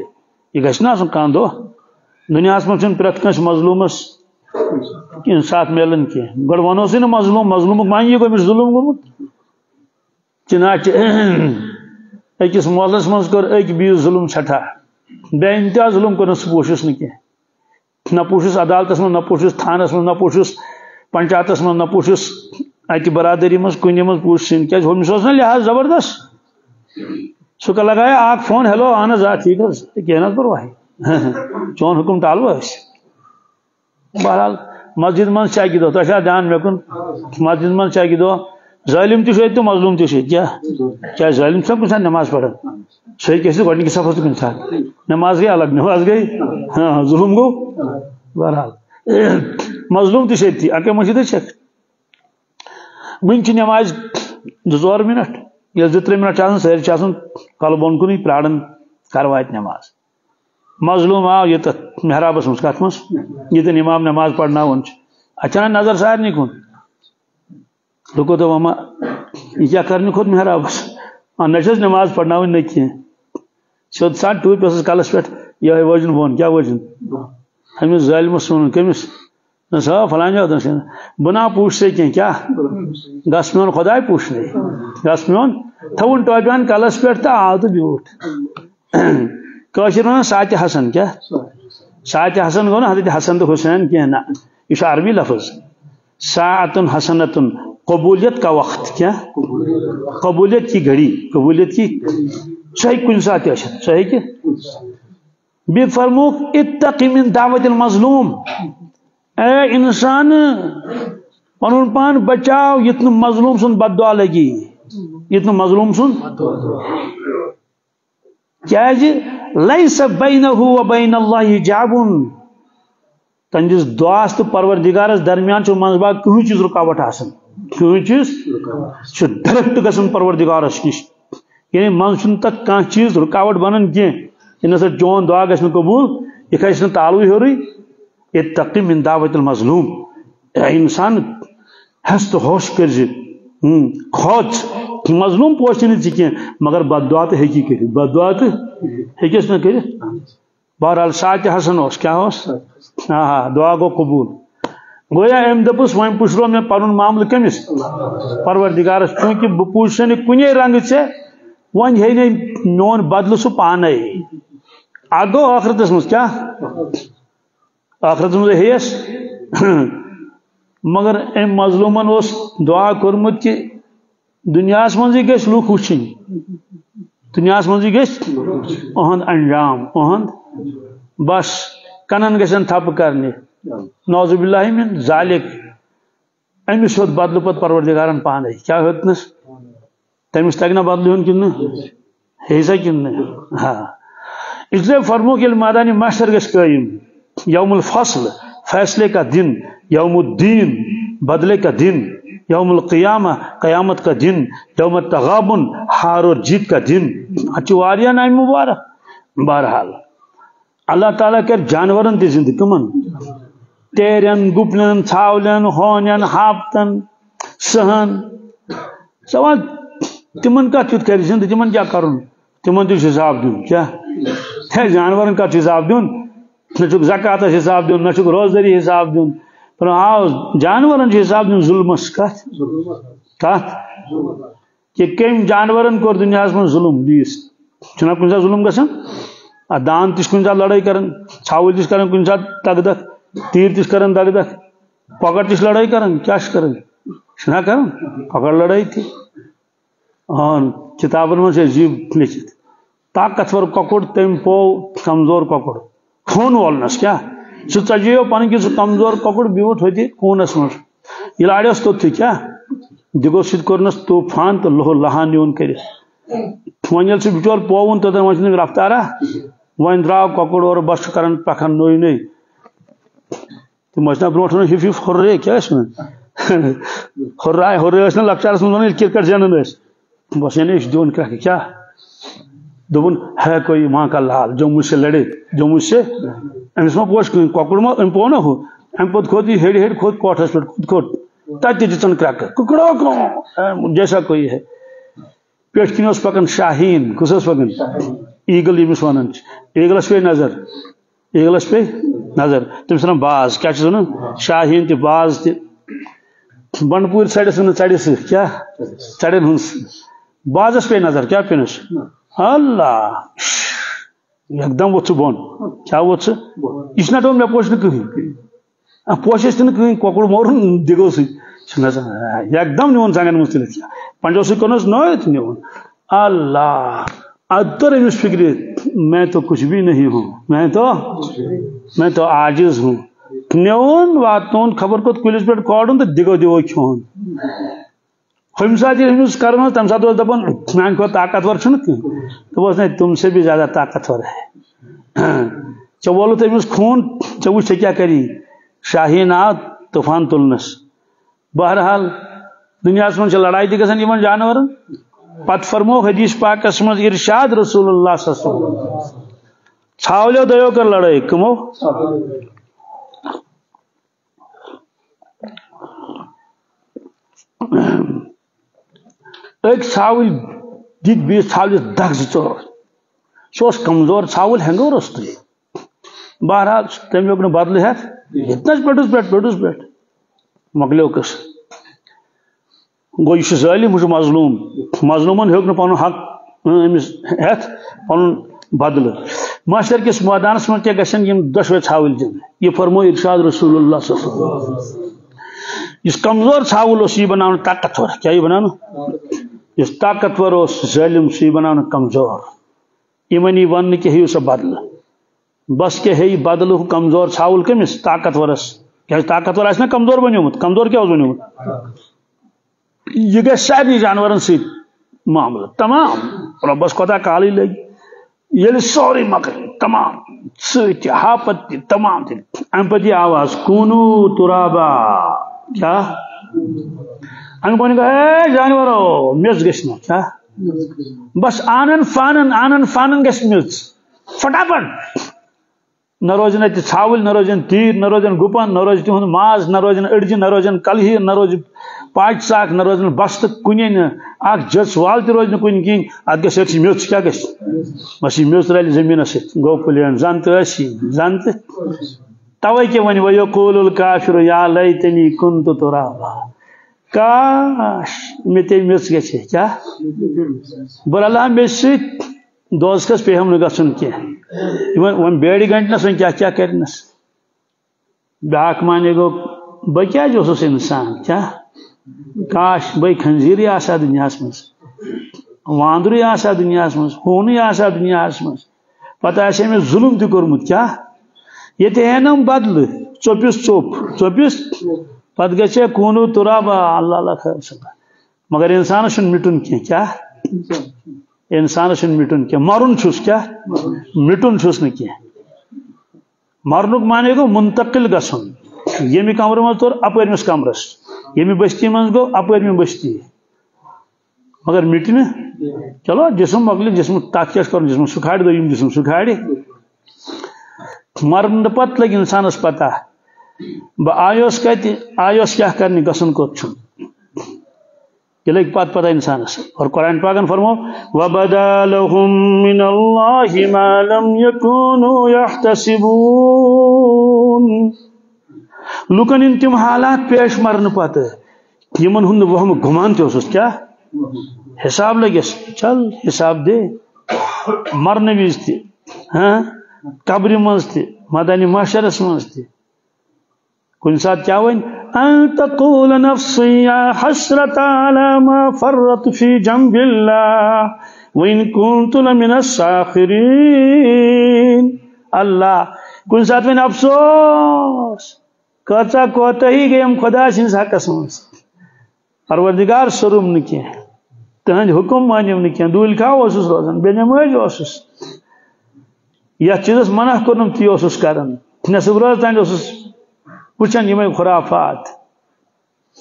یہ گھن کان دہ دنیا من پریت کنس مظلومس انصاف ملن کی گڑ ونو نا مظلوم مظلوم مان یہ گومس ظلم گومت۔ چنانچہ اکس مولس من کر اک بیس ظلم چھٹا بے انتہا ظلم کر پوشس نا کی نہ عدالتس من نہ تھانس من نہ پوشس پنچایتس من نہ ات برادری من کن من پوش سن کیا ہمس نا لحاظ زبردست۔ سہ لگایا اخ فون، ہیلو اہن آ ٹھیک کی نا پرواہ چون حکم ٹالو اس بہرحال، مسجد من چا دہ تہ دھیان مے کن مسجد من چا دہ ظالم تہ تو مظلوم تہ کیا؟ کیا ظالم سب کچھ نماز پڑھان سہ کیسے گۄڈنِکہِ صفس کُنہِ ساتہٕ نماز گئی، الگ نماز گئی۔ ہاں ظلم گو بہرحال، مظلوم تہ تی اکے مسجد چھکھ ون نماز زٕ ژور منٹ۔ ییٚلہِ زٕ ترٛےٚ منٹ آسان، سٲری چھِ آسان کلہٕ بۄن کُنٕے پیاران کر واتہِ نماز۔ مظلوم آو یہ محرابس مز کت مز یہ امام نماز پڑھنا اچانک نظر سارے کن۔ رکو تو مما یہ کیا کرنے کھوت محرابس؟ نچس نماز پڑھنا نا کی سیود سان ٹوپ اس کلس پہ یہ وجن بون، کیا وجن؟ ہمس ظالمس ون کمس سا فلان جا بنا پوچھ سے کی کیا؟ گس میون خدا پوچھنے گس میون تھون ٹوپیان کلس پہ تو آو تو بیوٹ ون سات حسن، کیا؟ سات حسن گو نا حضرت حسن تو حسین کی نا؟ یہ عربی لفظ۔ ساعتن حسنتن، قبولیت کا وقت، کیا؟ قبولیت کی گھڑی۔ قبولیت کی صحیح کن سات صحیح کہ بی فرموک اتقی من دعوت المظلوم۔ اے انسان پن پان بچاؤ، یتن مظلوم سن بد دعا لگی۔ یتن مظلوم سن کیا جی؟ لیس بینہ و بین اللہ جابن تنجس دعاس تو پروردگارس درمیان چھ منز باغ کہیں چیز رکاوٹ آسن۔ کہیں چیز چھ ڈائریکٹ گژھن پروردگارس نش یعنی من چھن تک کان چیز رکاوٹ بنن کی ان سر چون دعا گژھن قبول یہ کھس نہ تعلق ہورئی اتقی من دعوت المظلوم۔ انسان ہست ہوش کرز کھوچ مظلوم پوچھ نہیں کی مگر بد دعا تو ہیکی کر بد دعا تو ہیکس نا کر بہرحال سات حسن اس کیا اس ہاں ہاں دعا گو قبول۔ گویا ام دپس وم پشرو میں پن معاملہ کمس پروردگارس چونکہ بہ پوچھ کن رنگ سے ون ہے میون بدل سہ پانے۔ اگو آخرتس مز کیا؟ آخرت مز ہیس مگر ام مظلومن اس دعا کورمت کہ دنیا من گھ لوک وچن دنیا من گھ اہد انجام اہد بس کنن گھن تھپ کرنے۔ نوزب اللہ من ذالک۔ امس ہو بدل پت پروردگارن پانے۔ کیا ہوتنس تمس تگ نا بدل ہن کن ہے سا کن۔ ہاں۔ اس لیے فرمو کہ مادانی ماشٹر گھس قائم یوم الفصل فیصلے کا دن یوم الدین بدلے کا دن یوم القیامہ قیامت کا دن یوم تغابن ہار اور جیت کا دن۔ اچھا نام مبارک۔ بہرحال، اللہ تعالیٰ کر جانورن تی زند کمن تیرن، گپنن، ژھاولن ہونن ہاپتن، سہن۔ سوال، تمن کت کت کر زند تمن کیا کرن؟ تمن تھی حساب دن کیا؟ جانورن کت حساب دن نہ زکات حساب دن نہ روزداری حساب دن آو جانورن حساب دن ظلمس کت کت کہ کم جانورن کور دنیا من ظلم بیس چھنا کن سات ظلم گسن؟ دان تش کن سات لڑائی کرن، چھاول تش کرن کن سات دگ دگ، تیر تش کرن دگ دگ، پکڑ تش لڑائی کرن، کیا کرن؟ چھنا کرن؟ پکڑ لڑائی تھی۔ ہاں کتابن من سے عجیب لکھت۔ طاقتور ککڑ تم پو، کمزور ککڑ۔ خون وولنس کیا؟ سہ ژجیو پن کہ سہ کمزور ککڑ بیوٹ ہوتی خونس مز یہ لاڑس توت کیا؟ دگو ست کورنس طوفان تو لہو لہان نیون کر ون یل سہ بچور پوون توتن ون رفتارا ون درو ککڑ اور بس کران پکان نوئی نوئی تم نا برو ہف ہف ہرے کیا ہرائے ہرے نا لکچارس من کرکٹ زینان بس یعنی دون کرک کیا؟ دوپن ہے کوئی وہاں کا لال جموں سے لڑے جموں سے امس ما پوش کہیں کۄکُر ما ام پو نا ہو ام پت کھوت یہ ہیڑ ہیڑ کھوت کوٹھس پہ کھوت کھوت تت تہ دِژن کرٛٮ۪کہٕ کُکڑو کرو ہاں، جیسا کوئی ہے۔ پیٹھ کِنۍ اوس پکان شاہیٖن کُس اوس پکان ایگل ییٚمِس ونان چھِ ایگلس پے نظر۔ ایگلس پے نظر۔ تٔمِس ونان باز کیٛاہ چھِس ونان شاہیٖن تہِ باز تہِ بنڈپور ژڑس ونان ژڑِ سۭتۍ کیٛاہ ژڑٮ۪ن ہٕنٛز بازس پے نظر کیٛاہ پینس اللہ یکدم ووت سُہ بۄن کیٛاہ ووت سُہ یہِ چھُنہ دوٚپ مےٚ پوش نہٕ کٕہٕنۍ پوشس تہِ نہٕ کٕہٕنۍ کۄکُر مورُن دِگو زنگن منٛز تُلِتھ پنجو سۭتۍ کوٚرنس نٲیِتھ نیوٗن اللہ ادر امس فکر میں تو کچھ بھی نہیں ہوں میں تو میں تو عاجز ہوں نیون واتن خبر کت کلس پہ کوڑن تو دگو دیو کھون ہم سات یہ کرنا تم سات دپان میان کھو طاقتور چھن دپس نہیں تم سے بھی زیادہ طاقتور ہے۔ ژے وولت امس خون ژے وچ کیا کری؟ شاہین آو طوفان تلنس بہرحال، دنیا من لڑائی تہ گھن جانورن پت فرمو، حدیث پاکس من ارشاد رسول اللہ صلی اللہ علیہ وسلم۔ چھاولیو دیو کر لڑائی، کمو؟ ایک ژھاوٕلۍ دِتۍ بیٚیِس ژھاوٕلِس دگ زٕ ژور سُہ اوس کمزور ژھاوُل ہینگور اوسُے بہرحال تٔمۍ ہیوٚک نہٕ بدلہٕ ہٮ۪تھ ییٚتنس پیٹھس پٮ۪ٹھ پیٹھس پٮ۪ٹھ مۄکلیو قصہٕ گوٚو یہِ چھُ ظٲلِم ہُہ چھُ مظلوٗم۔ مظلوٗمن حق أمِس ہٮ۪تھ پنُن بدلہٕ معاشر کِس مٲدانس منٛز کیٛاہ گژھن یِم دۄشوے ژھاوٕلۍ دِنہٕ یہِ فرمو ارشاد رسول اللہ صلی اللہ علیہ وسلم۔ اس کمزور ژھاوُل اوس یہِ بناونہٕ طاقتور۔ کیٛاہ یہِ بناونہٕ اس طاقتور اس ظالم سی بنانا کمزور. یمن یہ ون کہ ہیو سا بدل. بس کہ ہے بدل کمزور ژھاول کمس طاقتورس کیا طاقتور آس نا کمزور بنیومت کمزور کیا بنیومت یہ گھر سارے جانورن ست معاملہ. تمام. ربس کوتا کالی لگ یل سوری مکر. تمام. ست ہاپت تمام ام پتہ آواز. کونو ترابا. کیا؟ ہم کو اے جانورو میز گشنا بس آنن فانن آنن فانن گش میز فٹافٹ نہ روزن اتہ ژھاول نہ روزن تیر نہ روزن گپن نہ روز تہند ماز نہ روزن اڑجہ نہ روزن کلہی نہ روز پاچ ساک نہ روزن بست کنے نہ اخ جس وال تہ روز نہ کن کین ات گس اتھ میوچ کیا گس بس یہ میوچ رل زمین ست گو پلین زن تہ اسی زن تہ توے کہ ون و یقول الکافر یا لیتنی کنت ترابا کاش مے تے مس گچھے کیا بر اللہ مے سیت دوستس پہ ہم گژھن کی ون بیڑی گنٹنس ون کیا کیا کرنس بیاکھ مانے گو بہ کیا اوسس انسان کیا کاش بے خنزیری آسا دنیاس مز واندری آسا دنیاس مز ہونی آسا دنیاس مز پتہ آسے میں ظلم تہ کورمت کیا یہ اینم بدل۔ چوپس چوپ۔ چوپس پت گھے کونو ترابا اللہ اللہ خیر صبح مگر انسان چھ مٹن کی کیا؟ انسان چھ مٹن کی مرن چھس کیا؟ مٹن چھس نی مرنک مانے گو منتقل گھن یمی کمر من تور اپرمس کمرس یمی بستی من گو اپرمی بستی مگر مٹن؟ چلو، جسم مکل جسم تک کیا کر جسم سکھاڑ دو جسم سکھاڑ مرن پت لگ انسانس پتہ بہ آیوس کت آیوس کیا کرنے گسن کوت چھن۔ یہ لگ پات پتہ انسانس اور قرآن پاکن فرمو وَبَدَا لَهُم مِّنَ اللَّهِ مَا لَمْ يَكُونُوا يَحْتَسِبُونَ لُکن ان تم حالات پیش مرن پتہ یمن ہند وہم گمان تہ اوسس کیا؟ حساب لگس چل، حساب دے۔ مرن وز تہ ہاں؟ قبر مز تہ مدنی معاشرس مز کن سات کیا ون ان تقول نفسی یا حسرت على ما فرط فی جنب اللہ وین کنت لمن الساخرین اللہ کن سات ون افسوس، کچا کوتا ہی گیم خدا سنس حقس مز پروردگار سروم نکی تہند حکم مانیم نکی دول کھا اوسس روزان بے نماز اوسس یا چیزس منع کرنم، تی اوسس کرن نصب روز تان اوسس یہ خرافات۔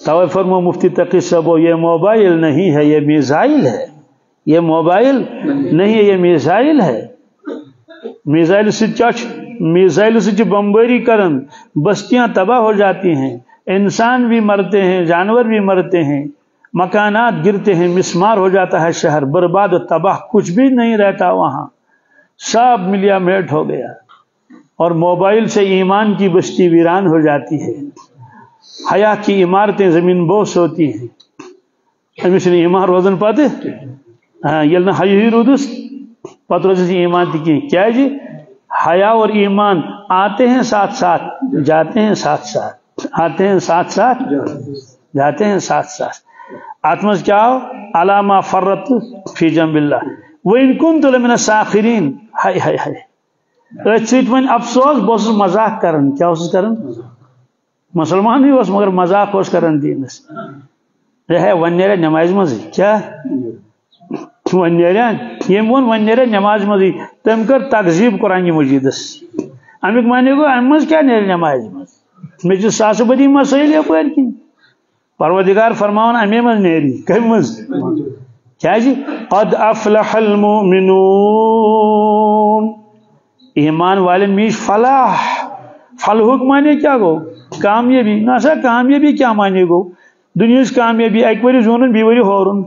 تو فرمو، مفتی تقی صاحب یہ موبائل نہیں ہے، یہ میزائل ہے۔ یہ موبائل نہیں ہے، یہ میزائل ہے۔ میزائل سے چچ میزائل سے بمباری کرن، بستیاں تباہ ہو جاتی ہیں۔ انسان بھی مرتے ہیں، جانور بھی مرتے ہیں۔ مکانات گرتے ہیں، مسمار ہو جاتا ہے شہر۔ برباد و تباہ کچھ بھی نہیں رہتا وہاں۔ سب ملیا میٹ ہو گیا۔ اور موبائل سے ایمان کی بستی ویران ہو جاتی ہے۔ حیا کی عمارتیں زمین بوس ہوتی ہیں۔ امس ایمان روزن ہاں، پتہ ہاں یل نا حی رودس پتہ روز ایمان تھی کیا جی؟ حیا اور ایمان آتے ہیں ساتھ ساتھ، جاتے ہیں ساتھ ساتھ۔ آتے ہیں ساتھ ساتھ، جاتے ہیں ساتھ ساتھ۔ آتمز کیا ہو؟ علامہ فرت فی جنب اللہ وہ ان کن تو لمن ساخرین ہائے ہائے ہائے۔ ات ون افسوس بہت مذاق کرن کیا اس کرن مسلمان ہی اس مگر مذاق اس کرن دینس ہے ون نیرے نماز مز کیا ون نیرے یم ون ون نیرے نماز مز تم کر تقزیب قرآن مجیدس امیک مانے گو ام مز کیا نیرے نماز مز مجھ ساس بدی مسائل یپر کن پروردگار فرماون امی مز نیری کم مز کیا جی قد افلح المؤمنون ایمان والے میش فلاح. فلحک مانے کیا گو؟ کامیابی. نہ سا کامیابی کیا مانے گو؟ دنیا کامیابی اک وری زونن، بی وری ہورن.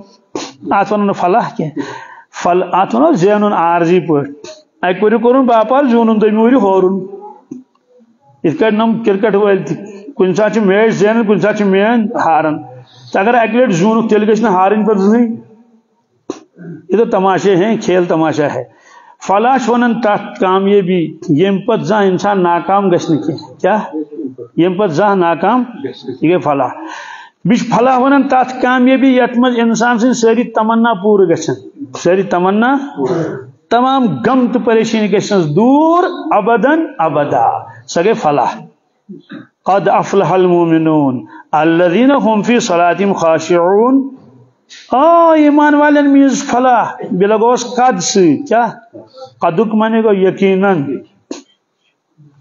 ات ون فلاح کی فل ات ون زینن عارضی پٹ اک وری کورن باپار زونن دمی وری ہورن. اس کا نم کرکٹ ول کن سات میچ زینن، کن سات مین ہارن. اگر اک لٹ زون تیل گھن ہارن پہ زن یہ تو تماشے ہیں، کھیل تماشا ہے. فلاش ونن تحت کامیابی، یم پت زان انسان ناکام گھن کی کیا؟ یم پت زان ناکام یہ فلاح۔ بیش فلاح ونان تات کامیابی یت مز انسان سن ساری تمنا پور گھن ساری تمنا تمام غم تو پریشانی گھنس دور ابدن ابدا۔ سہ گئی فلاح۔ قد افلح المؤمنون الذين هم في صلاتهم خاشعون۔ آ ایمان والن میز فلاح، بلگوس قد سی کیا قدک مانے گو یقیناً.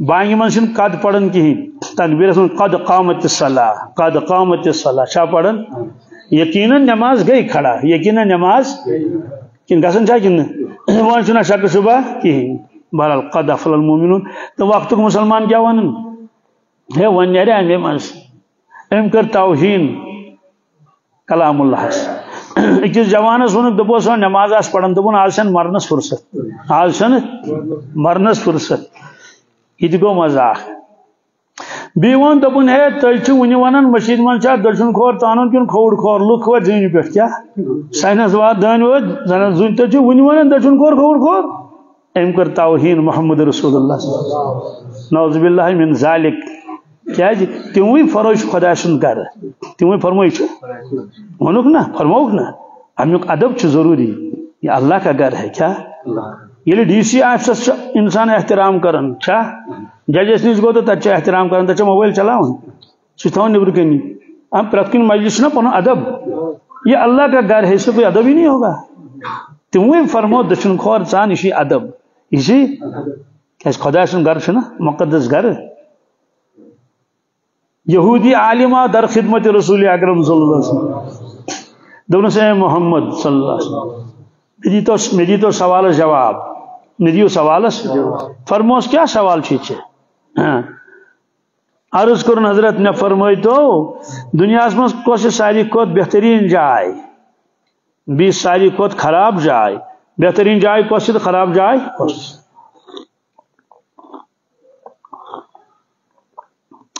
بانگی من سن قد پڑھن کہیں تکبیر سن قد قامت الصلاة قد قامت الصلاة شاہ پڑھن؟ یقیناً نماز گئی کھڑا، یقیناً نماز کن گسن چاہ کن؟ وان شک شبہ کہیں بہرحال قد افل المومنون. تو وقت مسلمان کیا ونن؟ ہے ون نیرے امی منس. ام کر توہین. کلام اللہ۔ اکس جوانس ون دپوس نماز آس پڑھن دپن آج چھن مرنس فرصت۔ آج چھن مرنس فرصت۔ یہ گو مزاق بی ون دپن ہے تھی ون ونان مشید من دچن کھور تانن کن، کھوڑ کھور لک وت زین پہ کیا؟ سائنس وات دان وت زن تھی ون ونان دچن کھور، کھوڑ کھور۔ ام کر توہین محمد رسول اللہ نوز باللہ من ذالک۔ کیا جی؟ تموی فروش خدا سن کر۔ تموی فرموئی ونک نا فرموک نا۔ امیک ادب ضروری۔ یہ اللہ کا گھر ہے، کیا؟ یہ ڈی سی آفسس انسان احترام کرن چھا ججس نش گو تو تب احترام کرن تب موبائل چلاون۔ سہ تھوان نبر کنی ہم پرت کن مجلس نا پن ادب۔ یہ اللہ کا گھر ہے، اس سے کوئی ادب ہی نہیں ہوگا۔ تمہیں فرمو دچن کھور ژان یہ ادب یہ جی، خدا سن گھر نا مقدس گھر۔ یہودی عالمہ در خدمت رسول اکرم صلی اللہ علیہ وسلم۔ دونوں سے محمد صلی اللہ علیہ وسلم۔ میری تو سوال جواب۔ ندیو سوالس فرموس کیا سوال چھ ہاں۔ عرض کرن حضرت نے فرمائی تو دنیا مز کس ساری کھت بہترین جائے۔ بیس ساری کھت خراب جائے۔ بہترین جائے کس خراب جائے۔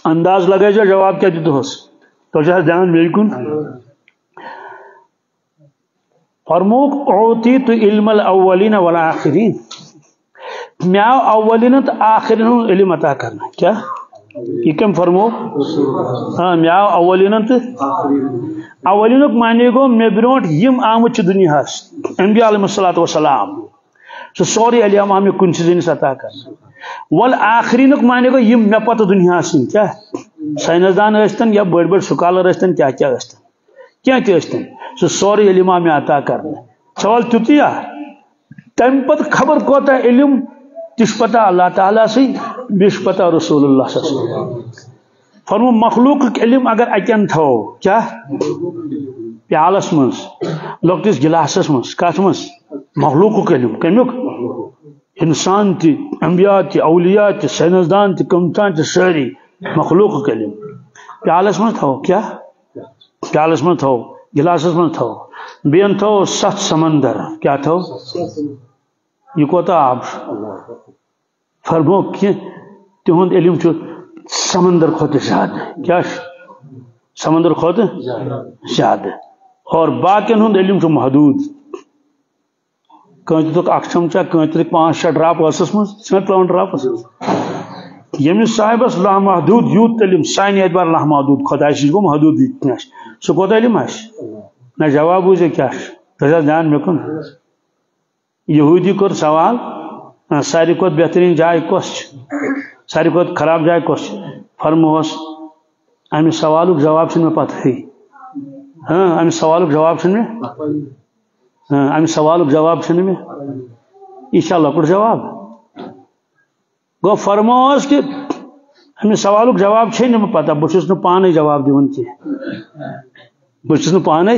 انداز لگے جو جواب کیا دیتے ہو تو جہاں دھیان میری کن فرموک اوتی تو علم الاولین والآخرین۔ میاو اولین تو آخرین علم عطا کرنا۔ کیا؟ یہ کم فرمو ہاں میاو اولین تو۔ اولین معنی گو مے بروٹ یم آمت دنیا انبیاء علیہ الصلوۃ والسلام۔ سو سوری علم آم کن چیز عطا کرنا۔ ول آخرین معنی گو یم مے پتہ دنیا سن کیا سائنسدان ٲسۍتن یا بڑ بڑ سکالر ٲسۍتن کیا کیا ٲسۍتن کیا تہِ ٲسۍتن سو سوري علم آم عطا کرنا سوال تیُتُے تم پتہ خبر کوتاہ علم تش پتہ اللہ تعالیٰ سی بیش پتہ رسول اللہ صلی اللہ علیہ وسلم۔ فرمو مخلوق علم اگر اکن تھو کیا؟ پیالس من لکٹس گلاسس من کت من مخلوق علم کمیک انسان تی، انبیاء تی، اولیاء تی سائنسدان تی، کمتان تی ساری مخلوق علم پیالس من تھو کیا؟ پیالس من تھو گلاسس من تھو بین تھو ست سمندر، کیا تھو یہ کوتا آب فرمو کہ تہد علم سمندر کھت زیادہ کیا؟ سمندر کھت زیادہ اور باقین ہند علم محدود۔ کنت دک چمچہ کنت پانچ شے ڈراپ ٲسس منٛز ژھنٹ ڈراپس ییٚمِس صاحبس لامحدوٗد یوٗت علم سانہِ اعتبار لامحدوٗد خۄداے سٕنٛز گوٚو محدوٗد آسہِ سُہ کوٗتاہ علم آسہِ نہ جواب بوٗزے کیٛاہ چھُ حظ دھیان مےٚ کُن یہوٗدی کوٚر سوال ساروی کھۄتہٕ بہتریٖن جاے کۄس چھِ۔ ساروی کھۄتہٕ خراب جاے کۄس چھِ۔ فرموہس امہِ سوالُک جواب چھُنہٕ مےٚ پتہٕے ہاں امہِ سوالُک جواب چھُنہٕ مےٚ ہاں، امہ سوال جواب چھ میں یہ لکٹ جواب۔ گو فرموس کہ امہ سوال جواب چھ پتہ بہس پانے جواب دان کی بہس پانے؟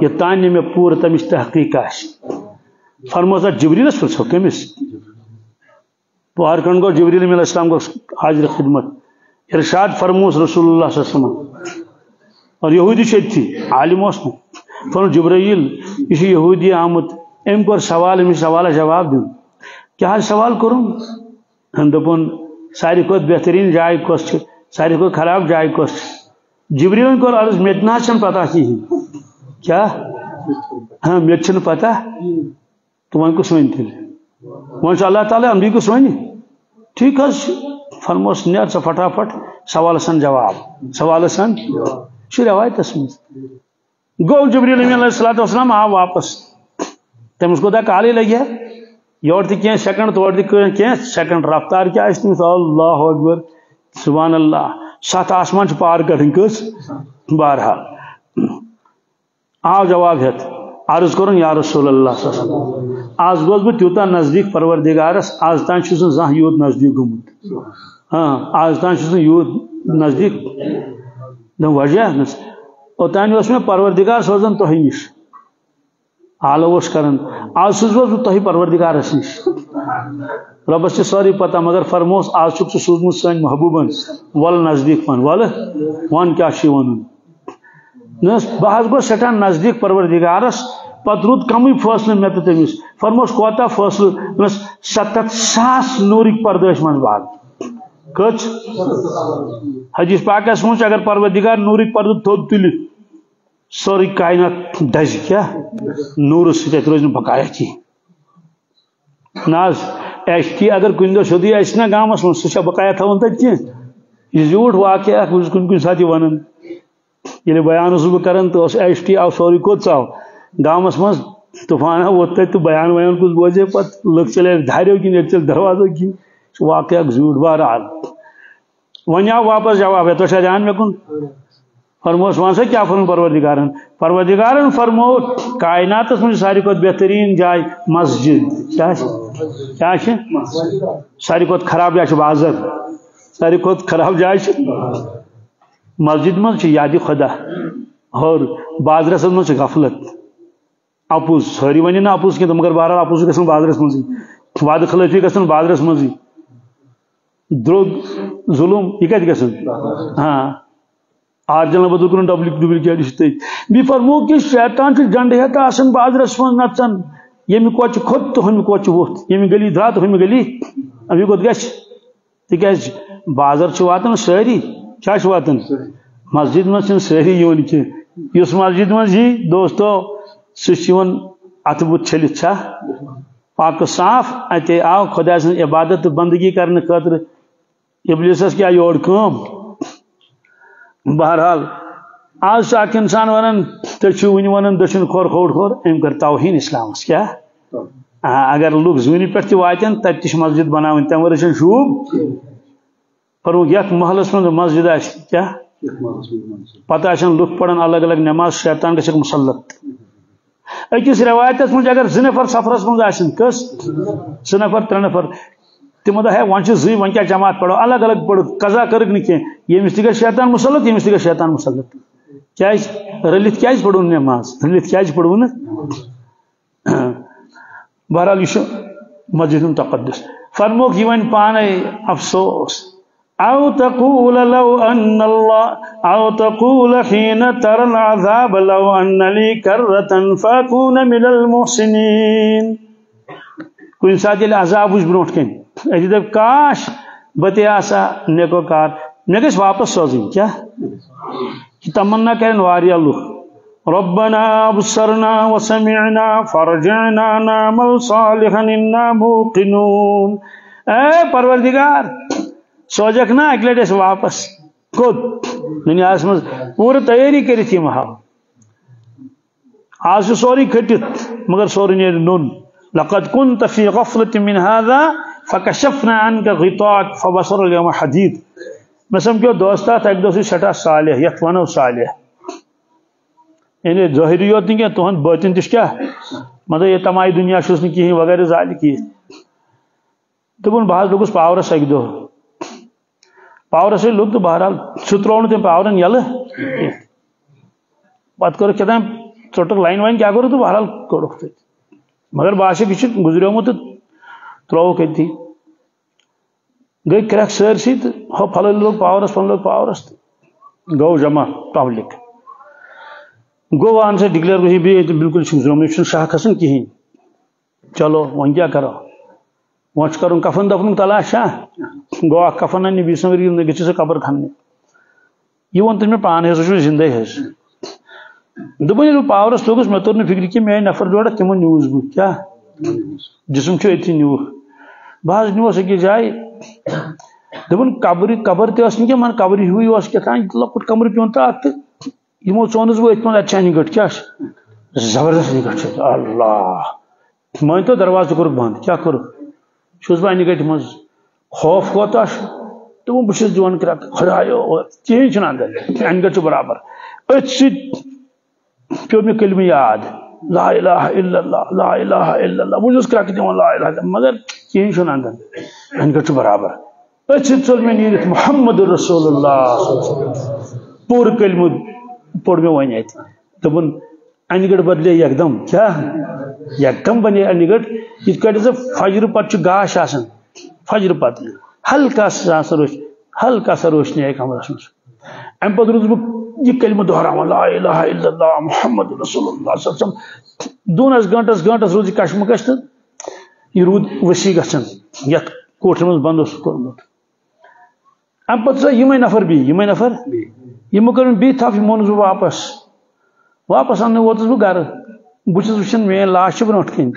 یہ تان پور تمچ تحقیق آس فرموس جبریلس پرچو کمس پہر گو جبریل علیہ السلام گو حاضر خدمت۔ ارشاد فرموس رسول اللہ صلی اللہ علیہ وسلم۔ اور یہودی چھتی عالم اس فرم جبرائیل یہ یہودی آمت ام کور سوال امس سوال جواب دن کیا سوال کروں؟ دپن ساری کھت بہترین جائے کس ساری کھت خراب جائے کس جبریل کور عرض مت نہ پتہ کہین کیا؟ ہاں مت پتہ تو ون کس ون تیل ون اللہ تعالیٰ امبی کس ون ٹھیک حس فرموس نیر ژ فٹافٹ سوال سن جواب۔ سوال سن۔ یہ روایتس مز گو جبریل علیہ السلام والسلام آو واپس۔ تمس گو دا کالی لگیا یور تہ کینٛہہ سیکنڈ تور تہ کینٛہہ سیکنڈ رفتار کیا آسہِ تٔمِس اللہ اکبر، سبحان اللہ۔ سات آسمان پار کڑن کس؟ بہرحال۔ آو جواب ہیت عرض کرن یا رسول اللہ صلی اللہ علیہ وسلم، آز گوس بہ تیوتا نزدیک پروردگارس آز تان چھُس نہٕ زانٛہہ یوٗت نزدیک گوٚمُت ہاں آز تان چھُس نہٕ یوٗت نزدیک۔ نہ وجہ اوتان اس میں پروردگار سوزن تہ نش آلو کران آج سوز تہ پروردگارس نش ربس سے سوری پتہ مگر فرموس آج چھ سوزمت سن محبوبن. ول نزدیک پن ول؟ ون کیا ون بہ گو سٹھا نزدیک پروردگارس پتہ رود کم فاصلہ مے تو تمس فرموس کوتا فاصلہ ستت ساس نورک پردیش من باغ کچھ؟ حدیث پاکس مجھ اگر پروردگار نورک پرد تھوڑ تلت سوری کائنات دز کیا؟ نور ست روز بقایا کی ناز، ایش کی اگر کن دہ سیودی آس نا گامس من سہ بقایا تھون تت کی یہ زیوٹ واقعہ کن کن سات ونان یل بیان اس بہ کران تو ایش ٹی آو سوری کوت ژاو گامس من طوفان ووت تت تو بیان ویان کس بوزے پت لک چلے دھاریو کن یہ چل دروازو کن واقعہ زیوٹ بہرحال۔ ون آو واپس جواب ہے، تو شاید میں کن۔ فرموس ون سا کیا فرم پروردگارن؟ پروردگارن فرمو کائنات من ساری کھت بہترین جائے مسجد۔ کیا ساری کھت خراب جائے بازر ساری کھت خراب جائے مسجد من یاد خدا۔ اور بازرس من غفلت۔ اپوز ساری ونی نا اپوز کی مگر بہرحال اپوز گھن بازرس من وعدہ خلافی گھن بازرس من درگ ظلم، یہ کت گھن ہاں۔ آرجنل بدل کر ڈبل ڈبلکیٹ بی فرمو کہ شیطان چھ جنڈ ہیتا آسن بازرس من نچن یم کوچ کھت تو ہم کوچ ووت۔ یم گلی درا تو ہم گلی۔ ابھی کوت گش تکیاز جی۔ بازر چھ واتن ساری کیا چھ واتن؟ مسجد من چھ ساری یون کی یس مسجد من جی دوستو سچون اتبوت چھلت چھا پاک صاف۔ اتے آو خدا سن عبادت بندگی کرنے خاطر۔ ابلیسس کیا یور کام بہرحال، آج اک انسان ونان تھی ون ونان دچن کھور کھوڑ کھور ام کر توہین اسلام کیا؟ اگر لوگ زونی پہ واتن تب تہ مسجد بناون تم ورے شوب، پر یت محلس من مسجد آ کیا؟ پتہ آن لوگ پڑھن الگ الگ نماز شیطان گھک مسلط۔ اکس روایتس من اگر زٕ نفر سفرس من آن کس؟ زٕ نفر ترٛےٚ نفر تمو دہ ون زی کیا جماعت پڑھو، الگ الگ پڑھو قزا کرک نی یمس تہ شیطان مسلط یمس تہ شیطان مسلط۔ کیا رلت کیا پڑھون نماز؟ رلت کیا پڑھون بہرحال یہِ یہ مسجد تقدس فرموک یہ ون پانے افسوس۔ او تقول لو ان الله او تقول حين ترى العذاب لو ان لي كرة فاكون من المحسنين کن سات یل عذاب وچ برونٹ کن اتی دپ کاش، بتے آسا نیکو کار مے گژھ واپس سوزن کیا؟ کہ تمنا کرن؟ واریا لوک ربنا ابصرنا وسمعنا فرجعنا نعمل صالحا أنا موقنون. اے پروردگار سوجک نا اک لٹس واپس. کت دنیا مز پور تیاری کرت یہ ہاو آج سوری کھٹت مگر سوری نیر نون. لقد كنت في غفلة من هذا فكشفنا عنك غطاءك فبصر اليوم حديد میں سمجھو دوستات ایک دوسری سٹا صالح یت ونو صالح۔ یعنی ظاہری یوت نہیں کیا تہن باطن تش کیا مطلب یہ تمائی دنیا شس نہیں کہیں وغیرہ ظاہر کی۔ دپن بہت لوگس پاورس اک دو۔ پاورس لوگ تو بہرحال سہ ترو تم پاورن یل۔ پتہ کور کتام ٹوٹک لائن وائن کیا کرو تو بہرحال کوڑک مگر باسک یہ گزریومت تو تروک اتھی گئی کریک سرسی تو ہو پھل لوگ پاورس پھل لوگ پاورس گو جمع پبلک۔ گو وہاں سے ڈکلیئر گئی بھی بالکل گزریومت شاہ کھسن کہین چلو وۄنۍ کیا کرو؟ وۄنۍ چھُ کفن دفنُک تلاش شاہ گوٚو اکھ کفن انہِ بیٚیہِ سٕنٛز یِم گٔژھِو قبر کھننہِ یہِ ووٚن تٔمۍ مےٚ پانہٕ حظ چھُ زِندے حظ ییٚلہِ بہٕ پاورس لوٚگُس مےٚ توٚر نہٕ فِکرِ کینٛہہ مےٚ آیہِ نفر جوڑا تِمو نیوٗس بہٕ کیٛاہ جسم چھُ أتھی نیوٗکھ بہٕ حظ نیوٗس أکِس جایہِ دوٚپُن قبرِ قبر تہِ ٲس نہٕ کینٛہہ مگر قبرِ ہیوٗے اوس کیٛاہ تام لۄکُٹ کمرٕ پیوٚن تہٕ تہٕ یِمو ژونُس بہٕ أتھۍ منٛز اَتہِ چھِ اَنہِ کیٛاہ چھِ زبردست اَنہِ چھِ اللہ مٲنۍتو دروازٕ کوٚرُکھ بنٛد کیٛاہ کوٚرُکھ چھُس بہٕ اَنہِ منٛز خوف کوتاہ چھُ دوٚپُن بہٕ چھُس دِوان کرٛٮ۪کھ خۄدایو کِہیٖنۍ چھُنہٕ اندر اَنہِ چھُ برابر أتھۍ سۭتۍ پیوٚو مےٚ کلمہٕ یاد لا الہ الا اللہ لا الہ الا اللہ بہٕ چھُس کرٛٮ۪کہٕ دِوان لا الہ مگر کِہیٖنۍ چھُنہٕ اندر اَنہِ چھُ برابر أتھۍ سۭتۍ ژوٚل مےٚ محمد رسول اللہ. پوٗرٕ کلمہٕ پوٚر مےٚ وۄنۍ اَتہِ دوٚپُن اَنہِ گٔٹۍ بدلے یکدم کیٛاہ یکدم بنے اَنہِ گٔٹۍ یِتھ کٲٹھۍ ہسا فجرٕ پتہٕ چھُ گاش آسان فجر پتہٕ ہلکا سا روش ہلکا سا روشنی آئی کمرس مز ام پتہ روز یہ کلمہ دہراوان لا الہ الا اللہ محمد رسول اللہ صلی اللہ علیہ وسلم. دون دونس گنٹس گنٹس روز کشمکش تو یہ رود وسیع گژھان یتھ کوٹھن مز بند اوس کوٚرمُت ام پتہٕ یِمے نفر بی یِمے نفر یِمو کٔر بی تھپ یِمو اوٚنُس بہٕ واپس واپس اننہٕ ووتُس بہٕ گرٕ بہٕ چھُس وٕچھان میٲنۍ لاش چھِ برونٛٹھ کِنۍ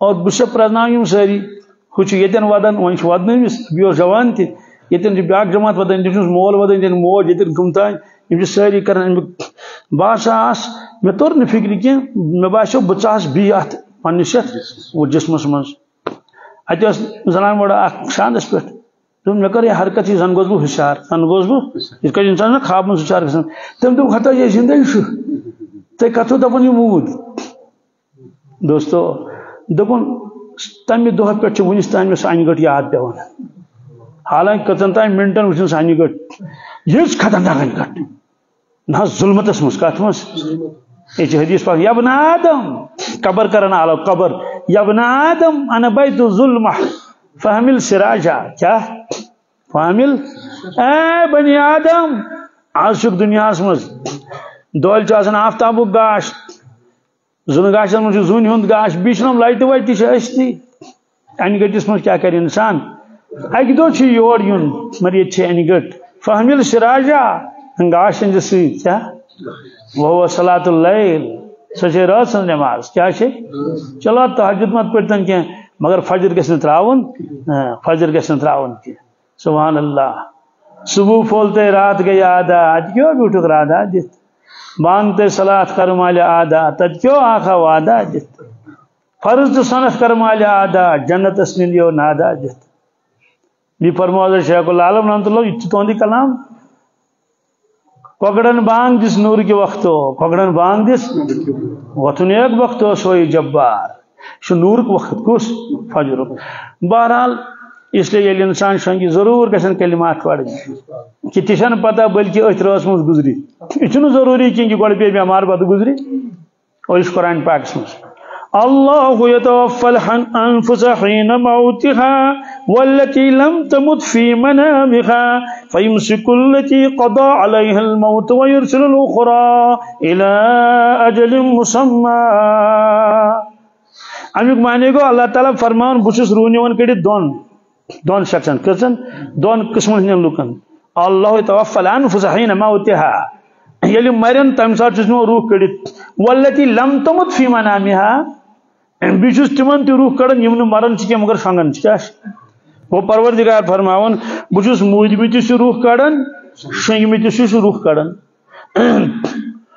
اور چھُسے پرٛزناوان یِم سٲری ہُہ چھُ ییٚتٮ۪ن وَدان وَدنٲومٕس بیٚیہِ اوس جوان تہِ چھُ بیٛاکھ جماعت وَدان تٔمۍ چھُس مول وَدان ییٚتٮ۪ن موج ییٚتٮ۪ن کٕم تانۍ یِم چھِ سٲری کران ہسا آس مےٚ توٚر نہٕ فِکرِ کینٛہہ مےٚ باسیو بہٕ ژاس بیٚیہِ اَتھ پنٛنِس یَتھ جِسمَس منٛز اَتہِ زنان موڑا اکھ شاندَس پٮ۪ٹھ دوٚپ مےٚ کٔر یہِ حرکت یہِ زَن گوٚس بہٕ ہُشار زَن گوٚس بہٕ یِتھ کٔنۍ اِنسان چھُنہ خاب منٛز ہُشار گژھان تٔمۍ دوٚپ ہتا یے زِندَے چھُ تُہۍ کَتھو دَپان یہِ موٗد دوستو دوٚپُن تمہ دہ پہ ونس تان میں سہ گٹ یاد پیوان حالانکہ کتن تان منٹن وچن سہ گٹ یہ خطرناک ان گٹ نہ ظلمتس مز کت مز یہ حدیث پاک یبن آدم قبر کرنا علاو قبر۔ یبن آدم انا بیت ظلم فہمل سراجا، کیا؟ فہمل؟ اے بنی آدم آج چک دنیا مز۔ دول چھ گاش۔ زن گاشن من زون ہند گاش۔ بیچنم لائٹ وائٹ تہ اشتی۔ ان گٹس من کیا کر انسان؟ اک دو چھ یور یون۔ مر یہ چھ ان گٹ۔ فہمل سراجا گاش اند سی کیا؟ وہ صلاۃ اللیل۔ سچے رات سن نماز۔ کیا چھ چلو تہجد مت پڑھتن کی مگر فجر گژھن تراون فجر گژھن تراون کی سبحان اللہ۔ صبح پھولتے رات گئی آدھا اج کیوں بیٹھک رادا دت مانگتے سلات کر مال آدھا تد کیوں آخا وعدہ جت فرض تو صنف کر مال آدھا، جنت اسمین نادا جت بھی فرموز شیخ العالم رحمت اللہ، یہ توندی کلام؟ کوکڑن بانگ دس نور کے وقت ہو بانگ دس وطن ایک وقت ہو، سوئی جبار۔ نور کے وقت کس فجر بہرحال، اس لیے یل انسان شنگی ضرور گھن کلمات پڑھ کہ تہ پتہ بلکہ ات رس مز گزری. یہ ضروری کہ گۄڈٕ پے بیمار پتہ گزری؟ اور اس قرآن پاکس مز. الله يتوفى الأنفس حين موتها والتي لم تمت في منامها فيمسك التي قضى عليها الموت ويرسل الأخرى إلى أجل مسمى امیک معنی گو اللہ تعالیٰ فرمان بہس روح نوان کڑت دون دون شخصن کسن دون قسم ہند لکن اللہ توفل انفس حين موتها یلی مرن تم سات چھ روح کڑت والتی لم تمت فی منامها بیچس تمن تی روح کڑن یم مرن چھ مگر شنگن چھ وہ پروردگار فرماون بچس موج می تہ روح کڑن، شنگ می تہ روح کڑن۔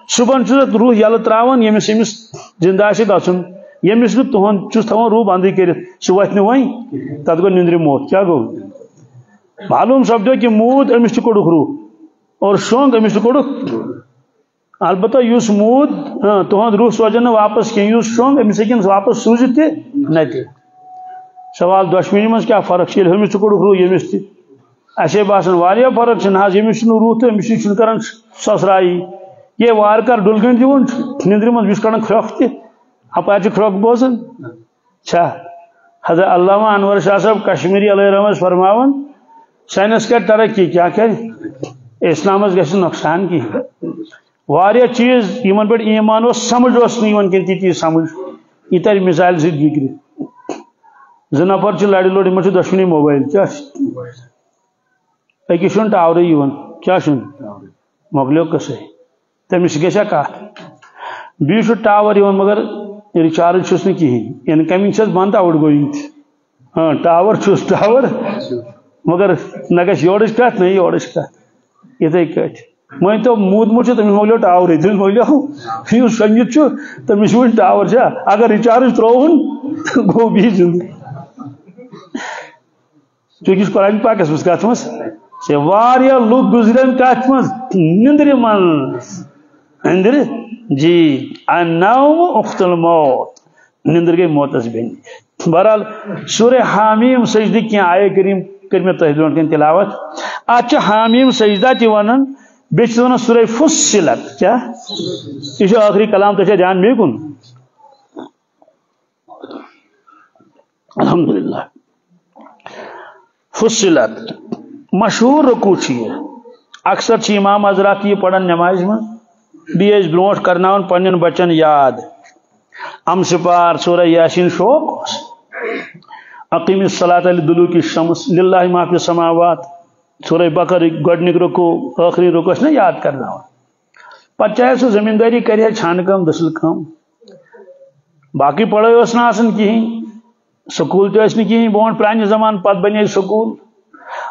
صبح چھ روح یل تراون یمس یمس زندہ چھ گژھن یمس بہ تہن چھس تھوان روح بندی کرت سہ وتھ وین تت گو نندر موت کیا گو معلوم سپدو کہ موت امس کوڑک روح اور شونگ امس کوڑک البتہ اس موت تہد روح سوزن واپس کی اس شونگ امس ہیکن واپس سوزت تہ نت سوال دشمنی مز کیا فرق یل ہمس کوڑک روح یمس تہ اسے باسان واریاہ فرق چھ نہ یمس روح تو امس چھ کران سسرائی یہ وار کر ڈلگن دیون نندر مز بس کران کھرخ تہ اپاچہ کھروک بوزن چھا حضرت علامہ انور شاہ صاحب کشمیری علیہ رحمت فرماون سائنس کر ترقی کیا کر اسلام گھس نقصان کی واریہ چیز یمن پہ ایمان اس سمجھ اس نہیں کن تی چیز سمجھ یہ تر مثال سی بگری زٕ نفر چھ لڑِ لوڑ یمن دشمنی موبائل کیا أکِس چھُنہٕ ٹاورٕے یِوان کیٛاہ چھُنہٕ مۄکلیو قصے تٔمِس گژھِ کتھ بیٚیہِ چھُ ٹاور یِوان مگر یعنی ریچارج چھس نا کہین انکمنگ چھس بند آؤٹ گوئنگ ہاں ٹاور چھس، ٹاور۔ مگر نہ گھس یورچ کت نہ یورچ کت اتھے کٹ مٲنۍ تو موٗدمُت چھُ تٔمِس مۄکلیو ٹاورٕے تٔمِس مۄکلیو یُس شٔنگِتھ چھُ تٔمِس چھُ وٕنہِ ٹاور چھا۔ اگر رِچارٕج ترٛووُن گوٚو بیٚیہِ زِندٕ چوٗنٛکہِ قۄرانہِ پاکس منٛز کتھ منٛز چھِ واریاہ لُکھ گُزرن کتھ منٛز نِندرِ منٛز أنٛدرِ جی۔ النوم اخت الموت. نندر گئی موتس بین. بہرحال، سورہ حامیم سجدہ کی آئے کریم کر میں تہ کن تلاوت. ات حامیم سجدہ تہ ونان بیچ ونان سورہ فصلت. کیا؟ یہ آخری کلام تو دھیان میں کن؟ الحمدللہ. فصلت. مشہور رکو چھ اکثر چھ امام حضرات یہ پڑھن نماز میں بیس بروٹ کرنا پن بچن یاد۔ ام سپار سورہ یاسین شوق عقیم صلاح علی دلو کی شمس۔ للہ معافی سماوات سورہ بکر گڈنک رکو آخری رکو نا یاد کرنا پتہ چاہے سو زمینداری کرے چھان کم دسل کم باقی پڑھائی اس نا آسن کہیں سکول تو اس نے کہیں بون پرانی زمان پت بنے سکول۔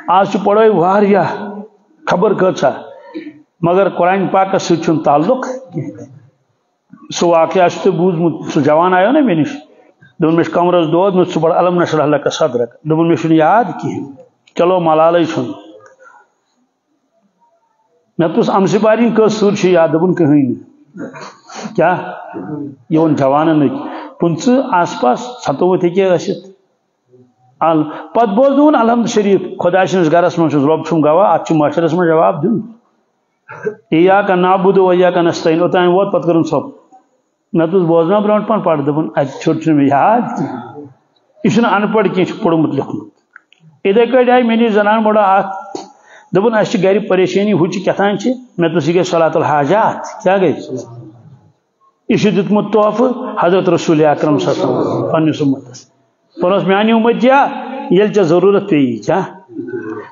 آج پڑھائی واریاہ۔ خبر کچھ مگر قرآن پاک ستھ تعلق سہ واقعہ تو بوزمت سہ جوان آو نا مے نش دن مے کمرس دود مے بڑا علم نشر اللہ کا صدرک دن مے یاد کہین چلو ملالے چھ مے پوس امسی بارین کس سور یاد دپن کہین کیا؟ یہ ون جوانن پنچ آس پاس ستوت ہیکے ٲسِتھ ال پتہ بوزن الحمد شریف۔ خدا سٕنٛدِس گرس منٛز چھُس رۄب چھُم گواہ اتھ چھُ معاشرس منٛز جواب دیُن ایا کا نابود و ایا کا نستعین اوتان ووت پت کرن سب مے بوزنا برونٹ پان پڑھ دبن ات چھوٹ چھ مے یاد یہ ان پڑھ کی پڑھمت لکھمت ادھے کٹ آئی میری زنان بڑا اخ دبن اس گھر پریشانی ہو کتان مے تو گئی صلاۃ الحاجات کیا گئی یہ دتمت تحفہ حضرت رسول اکرم صلی اللہ علیہ وسلم پنس امتس پنس میانی امت کیا یل ژے ضرورت پیی کیا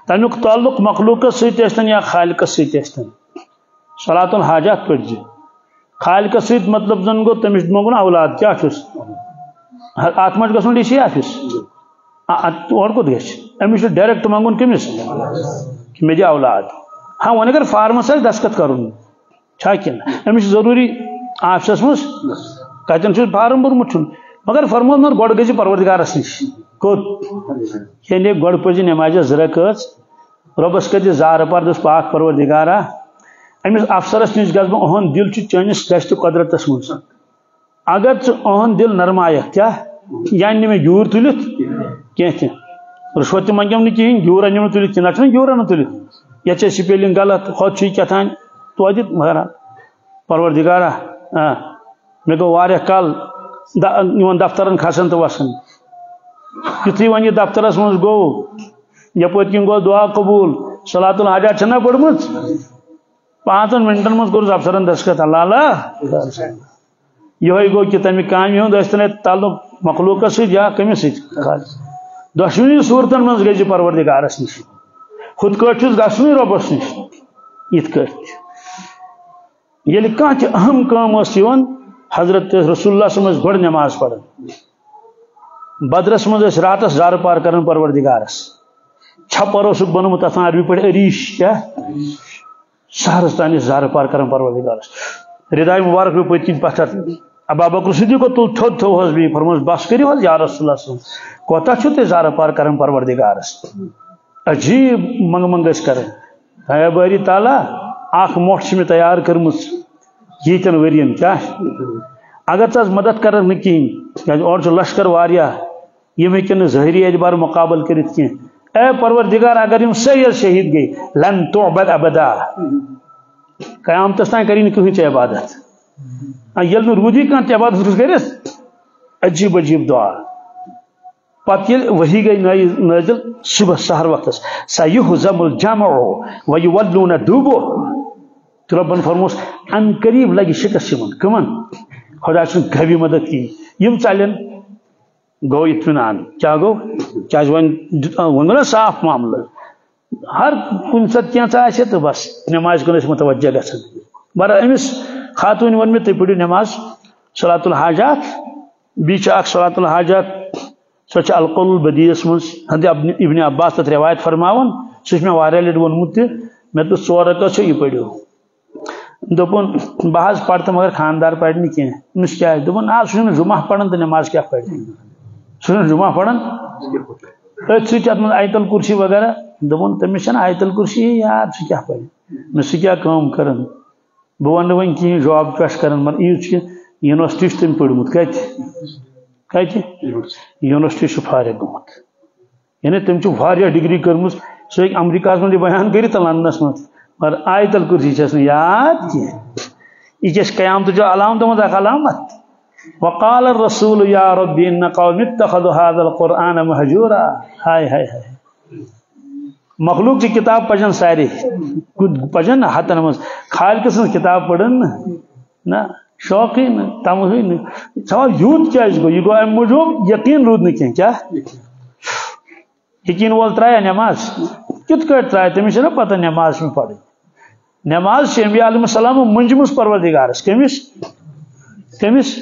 تمیک تعلق مخلوقس ستن یا خالقس ستن صلاۃ الحاجات پڑھ جی۔ خالق ست مطلب زن گو تمس منگن اولاد کیا چھس ات مجھ گھن ڈی سی آفس اور کت گھس امس ڈائریکٹ منگن کمس کہ مے دی اولاد۔ ہاں ون اگر فارمس آس دستخط کرن چھا کن امس ضروری آفسس مز کتن فارم بورمت مگر فرموت مگر گۄڈٕ گژھِ پروردگارس نش کوٚت یعنی گۄڈٕ پٔرزِ نمازِ زٕ رکٲژ رۄبس کٔرزِ زارٕ پر دس پاک پروردگارا۔ امس افسرس نش گھس بہٕ اہن دل چٲنس دست قدرتس من اگر ژٕ دل نرمایک کیا یعنی مے جور تلت کی تہ۔ رشوت تہ منگم نہ کہین گیور انم تلت کن نہ گیور ان تلت یہ سپیلنگ غلط، خود چھ کتان تو دت مہرا پروردگارا مے گو کال دفترن کھسن تو وسن۔ یتھی ون یہ دفترس من گو یپت کن گو دعا قبول۔ صلاۃ الحاجات چھنا پڑمت پانچن منٹن من کور افسرن دستخط اللہ اللہ یہ گو کہ تمہ کامہ ہند تعلق مخلوق سی یا کمس سی۔ دشونی صورتن من گز پروردگارس نش خود کٹ گھنی ربس نش یت یل یعنی کھانا اہم کام حضرت رسول اللہ صلی اللہ علیہ وسلم نماز پڑھن۔ بدرس مز راتس زار پار کرن پروردگارس۔ چھپر اس بنمت اتنا عربی پہ اریش کیا سہرس تانس زار پار کرن پروردگارس ردائے مبارک پہ پتکن پتھر. ابا بکر صدیق کو تل تھود تھو حس بھی فرموس بس کریو حس یا رسول اللہ صلی کوتا چھو تے زارہ پار کرن پروردگارس عجیب منگ منگس کرن ہے باری تعالی آخ موٹ چھ میں تیار کرمس ییتن ورین کیا اگر تاز مدد کرن نکین اور جو لشکر واریا، یہ میں کن ظاہری اعتبار مقابل کرت کین. اے پروردگار، اگر یم سید شہید گئی لن تعبد ابدا. قیامت تستان کرین کہیں عبادت؟ یل نو رودی کان تہ عبادت کرت عجیب عجیب دعا. پتہ یل وہی گئی نازل صبح سحر وقت سیہزم الجمع ویولون دوبو. تو ربن فرموس، ان قریب لگی شکست یمن کمن؟ خدا سن گھوی مدد کی. یم چلن گو اطمینان کیا گو؟ کیا ون صاف معاملہ. ہر کن سات کیا تو بس نماز کن متوجہ گھن بر امس خاتون ون میں تھی پڑھو نماز. صلاۃ الحاجات بیچ اخ صلاۃ الحاجات سو القل البدیس من حد ابن عباس تت روایت فرماون. سہ میں واریاہ لٹ وونمت تہ میں تو ژور رکعت چھ یہ پڑھو دوپن بہ حظ پڑھ مگر خاندار پڑھ نہ کینہ أمس کیا دوپن آ سہ جمعہ پڑھن تو نماز کیا پڑھ سہ جمعہ پڑھن؟ أتھۍ سۭتۍ منٛز آیت الکرسی وغیرہ دوپن تٔمِس چھنہٕ آیت الکرسی یاد سہ کیا پڑھ مےٚ سہ کیا کٲم کران بہ ون ون کہیں جاب پیش کر مگر یہ یونیورسٹی تم پڑمت کت کت یونیورسٹی فارغ گومت یعنی تم ڈگری کرم سہ امریکہ من بیان کر لندنس من مگر آیت الکرسی چس یاد کی یہ قیامت جو علامت مز علامت۔ وقال الرسول یا رب ان قوم اتخذوا هذا القرآن مهجورا. ہائے ہائے ہائے مخلوق کی کتاب پجن سارے پجن ہاتن مز خالق سن کتاب پڑھن نا شوق نا تم ہوئی نا سوال یوت کیا گو یہ گو ام موجود یقین رود نہ کیا؟ یقین وول ترایا نماز. کت کٹ ترایا تمس نا پتہ نماز میں پڑھ نماز سے انبیاء علیہ السلام منجمس پروردگارس کمس کمس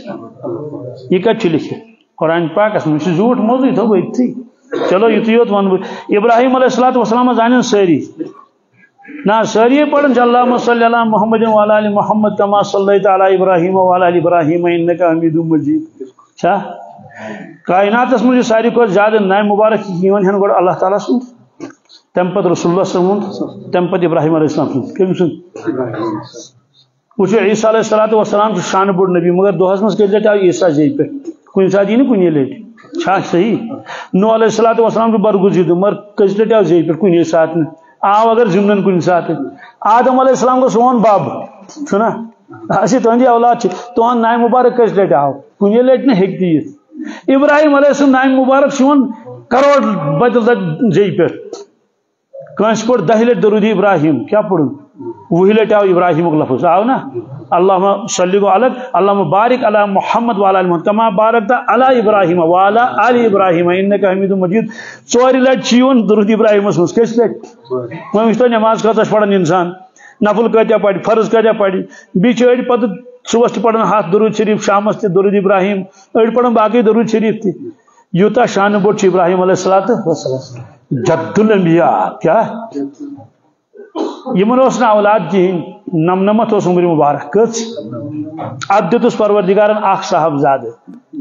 یہ کت لکھت قرآن پاکس من جھوٹ موضوع تھو تھی۔ چلو یہ یوت ون ابراہیم علیہ السلات وسلام زان ساری نا ساری پڑھن اللہ صلی اللہ محمد والا علی محمد کما صلی تعالی ابراہیم والا علی ابراہیم انکا حمید مجید۔ چھا کائنات اس مجھے ساری کو زیادہ نائم مبارک کی ہن گوڑ اللہ تعالیٰ سن۔ تم پت رسول اللہ صلی اللہ علیہ وسلم۔ تم پت ابراہیم علیہ السلام سن۔ کم سن؟ وچھو عیسیٰ علیہ السلام شان بڑ نبی، مگر دوہس مز کر جاتا عیسیٰ جی پہ۔ کن ساتھ یہ کن لیٹ چھا، صحیح۔ نو علیہ السلام وسلام کو برگزید مر کس لٹہ زی پہ؟ کن سات آو اگر زمن کن سات آدم علیہ السلام کو سون باب، سنا؟ اسی تہندی اولاد تہن ہاں، نائم مبارک کس لٹہ آو کن لٹ نہ ہیک دیت ابراہیم علیہ السلام نائم مبارک سون کروڑ بدل زی پہ۔ کنس پڑ دہ لٹ درودی ابراہیم۔ کیا پڑھن وہی لٹ آو ابراہیم لفظ۔ آو نا۔ اللہ صلی الگ اللہ بارک علی محمد والا محمد، کما بارک تا علی ابراہیم والا علی ابراہیم، انکا حمید مجید۔ ژور لٹ چیون، درود ابراہیم مس کس لٹ وہ نماز کتہ پڑھن انسان۔ نفل کتیا پڑھ فرض کتیا پڑھ بیچ اڑ پتہ صبح پڑھن ہاتھ درود شریف شامس تہ درود ابراہیم۔ اڑ پڑھن باقی درود شریف تہ یوتا شان بوٹ ابراہیم علیہ السلام۔ جد الانبیاء، کیا؟ یمن جی اس اولاد کہین نمنمت اس عمر مبارک کچ اد دتس پروردگارن اخ صاحب زاد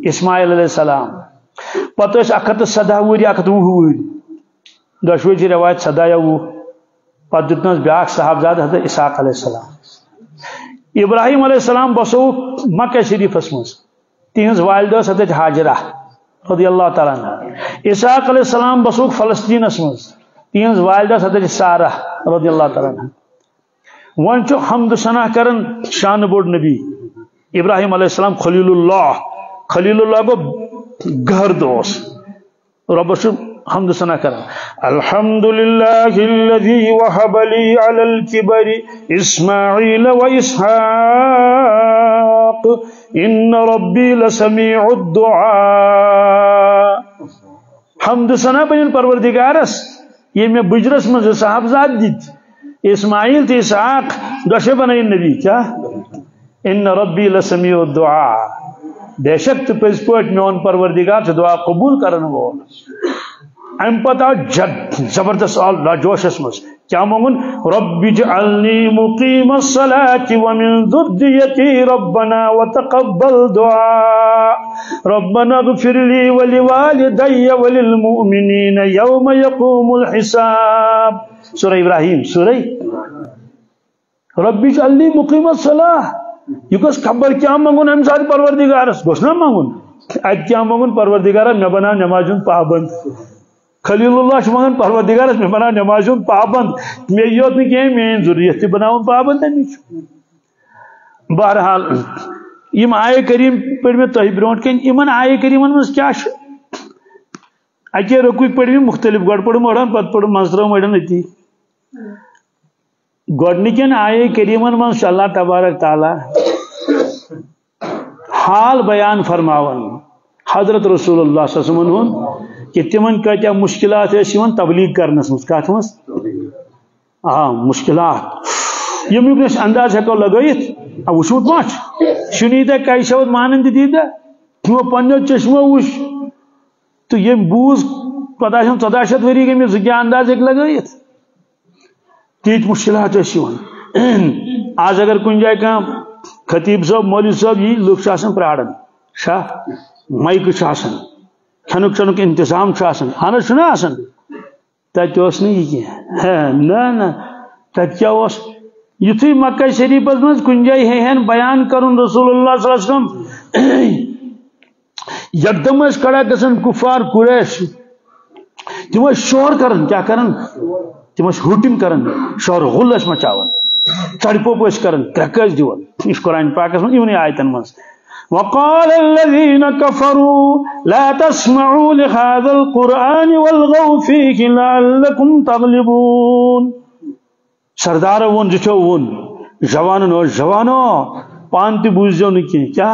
اسماعیل علیہ السلام۔ پتہ اس اکھت سدہ وری اکھت وُہ وری دشوی چھ روایت سدہ یا وُہ۔ پتہ دتنس بیاکھ صاحب زاد حضرت اسحاق علیہ السلام۔ ابراہیم علیہ السلام بسو مکہ شریفس مز تہذ والدہ حضرت حاجرہ، رضی اللہ تعالیٰ عنہ۔ اسحاق علیہ السلام بسوک فلسطین مز تہذ والدہ سد سارہ رضی اللہ تعالیٰ عنہ۔ ون حمد ثنا کرن شان بوڑ نبی۔ ابراہیم علیہ السلام خلیل اللہ۔ خلیل اللہ گو گھر دوس رب حمد ثنا کرن۔ الحمد للہ الذي وهب لي على الكبر اسماعيل واسحاق ان ربي لسميع الدعاء۔ حمد ثنا پنن پروردگارس۔ یہ میں بجرس مز صاحب ذات دیت اسماعیل تی اسحاق دوشے بنائی نبی، کیا؟ ان ربی لسمی الدعاء۔ بے شک تو پز پوٹ ان پروردگار سے دعا قبول کرن وول ام پتا جد، زبردست آل اللہ اسمس مس کیا مونگن رب جعلنی مقیم الصلاة ومن ذریتی ربنا وتقبل دعاء ربنا اغفر لی ولوالدی وللمؤمنین یوم یقوم الحساب سورہ ابراہیم سورہ رب جعلنی مقیم الصلاة یہ کس خبر کیا مانگن ام ساتھ پروردگارس گوش نہ مانگن ات کیا مانگن پروردگارا مے بنا نمازن پابند خلیل اللہ چھو منگان پروردگارس میں بنا نماز پابند. میں یہ مے یوت نی مین ضروریت تہ بنا پابند ہے امچ بہرحال یم آئے کریم پڑ میں تہ برونٹ کن یمن آئے کریمن مز کیا اکے رکوک پڑ میں مختلف گۄڈ پڑھ مڑان پتہ پڑھ منٛز ترٛٲو مڑان أتی گۄڈنِکٮ۪ن آئے کریمن منٛز چھُ اللہ تبارک تعالیٰ حال بیان فرماون. حضرت رسول اللہ صلی اللہ علیہ وسلم کہ تمن کتیا مشکلات یوان تبلیغ کرنس مز کت مز آ مشکلات۔ یمیک نش انداز ہیکو لگائت وچمت مچ شنیدہ کیشوت مانند دیدہ تمو پنو چشمو وش تو یم بوز پتہ چھم ژۄداہ شیٚتھ ؤری گٔمٕتۍ زٕ کیٛاہ انداز ہیٚکہِ لگٲیِتھ تیٖتۍ مُشکِلات ٲسۍ یِوان آز اگر کُنہِ جایہِ کانٛہہ خطیب صٲب مولوی صٲب یی لُکھ چھِ آسان پرٛاران چھا مایکہٕ چھِ آسان کھنک چنک انتظام اہن آسان تتہ یہ نا تت کیا ہاں، یتھی مکہ شریفس مز کن جائے ہین بیان کرن رسول اللہ صلی اللہ علیہ وسلم۔ یکدم کڑا گسن کفار قریش۔ تم شور کرن، کیا کرن؟ تم ہوٹنگ کرن۔ شور غل مچاون۔ چڑ پوپ کرن کرکس دون یہ قرآن پاکس من آیتن مز وقال الذين كفروا لا تسمعوا لهذا القرآن والغوا فيه لعلكم تغلبون. سردار ون جچو ون جوانو جوانو پانتی بوزیو نکی کیا؟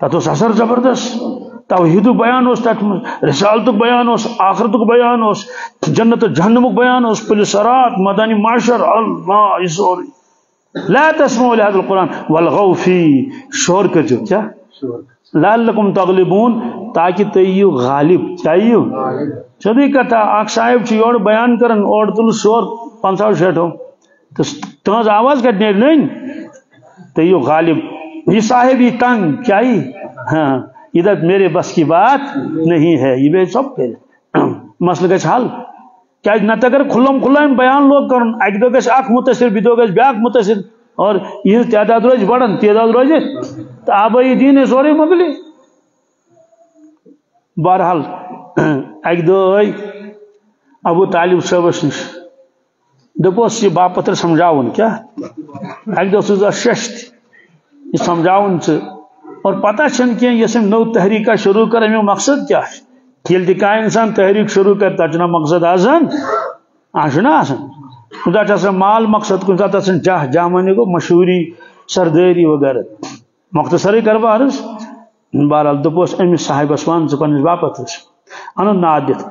تا تو سسر زبردست. توحید بیان اس رسالت بیان اس آخرت بیان اس جنت جہنم بیان اس پل سرات مدانی معاشر اللہ اور لا تسمعوا لهذا القرآن والغوا فی شور کرجو کیا؟ لعلکم تغلبون تاکہ تیو غالب چاہیو؟ چدی کتا اک صاحب چھ یور بیان کرن اور تل شور پنساو شیٹو تو تنز آواز کٹ نیڑ نہیں؟ تیو غالب۔ یہ صاحب یہ تنگ چاہیے ہاں۔ ادھر میرے بس کی بات نہیں ہے، یہ بے سب پہ مسئلہ گھس حل؟ کیا نت اگر کھلم کھلم بیان لوگ کرن اک دو گھس اخ متاثر بھی دو گھس بیاکھ متاثر اور یہ تعداد روز بڑھن، تعداد روز۔ تو آبائی دین سورے مکلی بہرحال اک دو ابو طالب صاحبس نش دپوس یہ باپتر سمجھاون کیا؟ اک دو سوزا ششت۔ یہ سمجھاون ث اور پتہ چھن کی یس نو تحریکہ شروع کر امیو مقصد کیا یل تہ کانٛہہ انسان تحریک شروع کر چھُنہ مقصد آسان چھُنہ آسان کُنہِ ساتہٕ چھُ آسان مال مقصد کُنہِ ساتہٕ آسان جاہ معنی گوٚو مشہوٗری سردٲری وغیرہ۔ مختصرٕے کر بہٕ عرض بہرحال دوٚپُس أمِس صاحبس وَن ژٕ پنٛنِس باپتھس اَنُن ناد دِتھ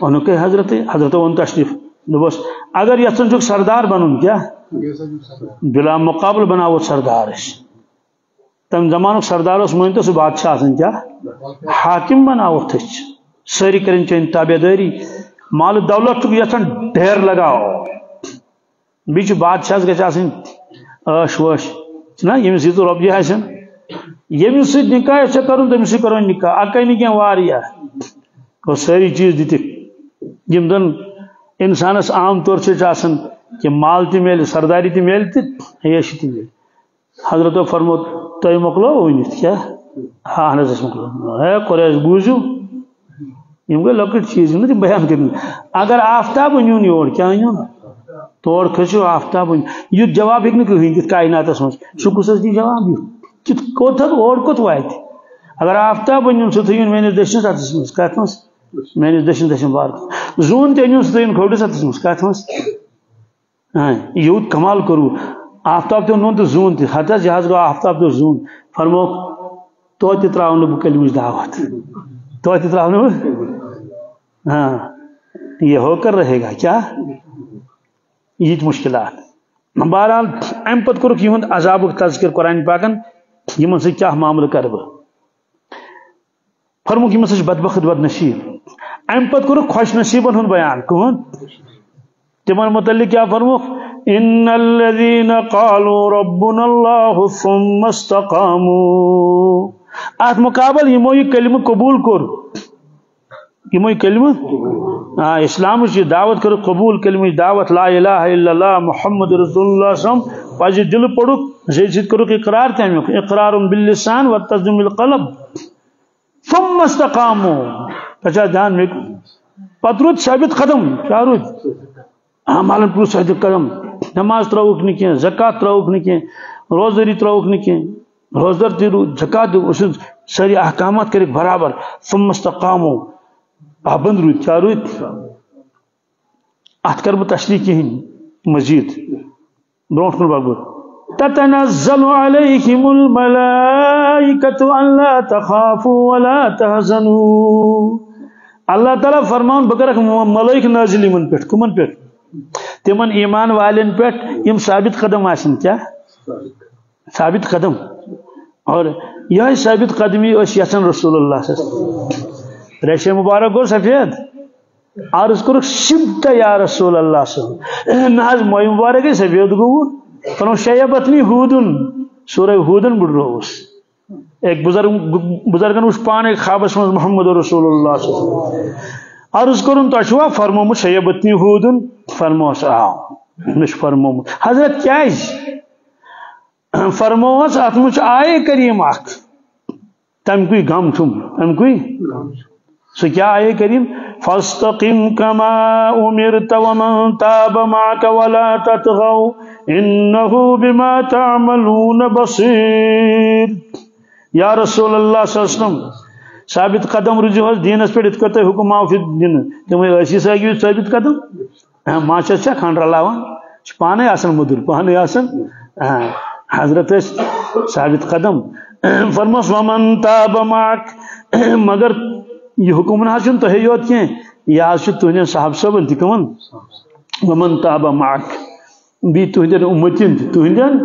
اوٚنُکھ ہے حضرت حضرت اوٚن تشریف۔ دوٚپُس اگر یژھان چھُکھ سردار بنُن کیٛاہ بلا مقابل بناوو سردار أسۍ تم زمان سردارس مون تو سہ بادشاہ آسان کیا حاکم بناو ساری کریں چین تابع داری۔ مال دولت چک یسان ڈھیر لگاؤ۔ بیچ بادشاہ گھس آسن عش وش نا یمس یہ رۄپیہِ جی آسن یمس سۭتۍ نکاح آسہِ کرُن تٔمِس سۭتۍ کرو نکاح۔ اکے نہٕ کینٛہہ واریاہ گوٚو سٲری چیٖز دِتِکھ یِم زن انسانس عام طور چھِ آسان کہ مال تہ مل سرداری تہ مل تو عیش تہ مل حضرت فرمو تہ مکلو ونت کیا ہاں حضرت مکلو ہے قریش بوزو یم گئی لکٹ چیز نا تم بیان کرنے اگر آفتاب نیون یور کیا نیون تور کھسو آفتاب یہ جواب ہیک کہیں دت کائناتس مز سہ کس دی جواب یہ کوت اور کوت وات اگر آفتاب نیون سہ تھین میانس دشنس اتس مز کت مز میانس دشن دشن بار زون تہ نیون سہ تھین کھوٹس اتس مز کت مز ہاں یوت کمال کرو آفتاب تو نون تو زون تہ حتہ جہاز گو آفتاب تو زون. فرمو تو تہ تراؤن بہ کلمچ دعوت. تو تہ تراؤن ہاں. یہ ہو کر رہے گا کیا؟ یہ مشکلات. بہرحال ام پتہ کورک یہ عذاب تذکر قرآن پاکن یمن سی کیا معاملہ کر بہ فرموک یمن سی بدبخت بد نصیب. ام پتہ کورک خوش نصیبن ہن بیان کون تمن متعلق کیا فرموک إن الذين قالوا ربنا الله ثم استقاموا. آت مقابل يمو کلمه قبول کور یمو آه اسلام چې دعوت کړو قبول كلمة دعوت لا اله الا الله محمد رسول الله سم الله علیه وسلم. پاجې دل پړو زیچت کړو اقرار ته اقرار باللسان والتصدیم بالقلب. ثم استقاموا. پچا ځان وک پتروت ثابت قدم چارو عملن پرو ثابت قدم. نماز تروک نہ کی زکات تروک نہ کی روزداری تروک نہ کی روزدار تیرو زکات اس ساری احکامات کرک برابر۔ ثم استقاموا۔ پابند روت کیا روت ات کر بہ تشریح کہین مزید۔ برونٹ کن بابر۔ تتنزل عليهم الملائكة ألا تخافوا ولا تحزنوا۔ اللہ تعالیٰ فرمان بکرک ملائک نازل یمن پہ کمن پہ تمن ایمان والن پہ یم ثابت قدم آسن کیا ثابت قدم۔ اور یہ ثابت قدمی اس یسن رسول اللہ صلی اللہ علیہ وسلم۔ مبارک گو سفید۔ عرض کرک شبت یا رسول اللہ صلی اللہ علیہ وسلم۔ موی مبارک ہے، سفید گو فرمو شیبتنی ہودن۔ سورہ ہودن بڑھ رہا اس ایک بزرگ بزرگن اس پان ایک خوابس میں محمد رسول اللہ صلی اللہ علیہ وسلم۔ عرض کرن تو اشوا، فرمو مو شیبتنی ہودن فرمو اس آو مش فرمو حضرت کیا ہے فرمو اتمچ آئے کریم اخ تم کوئی غم چھم تم کوئی؟ سو کیا آئے کریم؟ فاستقم کما امرت ومن تاب معك ولا تتغوا انه بما تعملون بصير یا رسول اللہ صلی اللہ علیہ وسلم ثابت قدم رجوع حس دینس پہ ات حکم معافی دن تم اسی سگی ثابت قدم؟ ماچس چھ کھنڈ رلاوان پانے آسن مدر پانے آسن۔ حضرت ثابت قدم۔ فرمس ومن تاب معك مگر یہ حکم نہ تہ یوت کی یہ تہندین صاحب صبن تمن ومن تاب معك بی تہندین امتین تہندین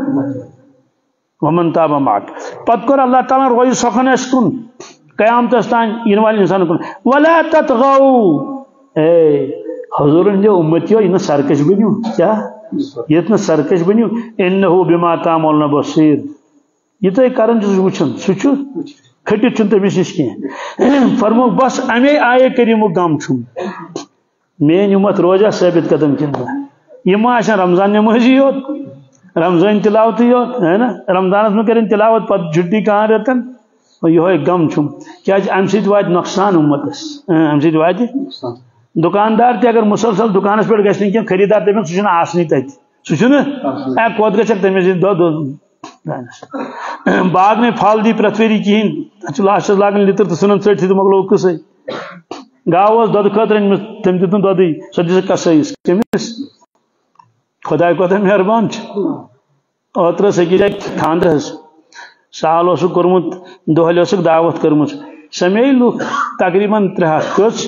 ومن تاب معك۔ پت کر اللہ تعالیٰ روز سخن اس کن۔ قیامتس تان ین والے انسان کن. ولا تتغوا اے حضور جو امتیو ان سرکش بنیو. کیا؟ یہ اتنا سرکش بنیو. انہو بما تعملون بصیر. یہ تو کرن جو وچھن سچو کھٹت چھ تمس نش کی فرمو بس امی آئے کریم غم چھم مین امت روزہ ثابت قدم کن یہ آشان رمضان نمازی یوت. رمضان تلاوت یوت. ہے نا؟ رمضانس میں کریں تلاوت پتہ چھٹی کہاں رتن یہ غم چھم۔ کیا ام سی وات نقصان امتس ام سی وات دکاندار تہ اگر مسلسل دکانس پہ گھس کی خریدار تمہیں سہ آسنی تت سہ کوت گھک تمس دہ باغ میں پھل دی پریتوری کہین تک لاسٹس لاگن لتر تو سنن ٹھٹ تو مکلو قصے گاو اس دود خاطر تم دتن دودی سو دس کسائیس کمس خدا کوتا مہربان اوتر سکی جائے خاندر سال اس کورمت دہل اس دعوت کرمت۔ سمے لوک تقریباً ترے ہاتھ کچ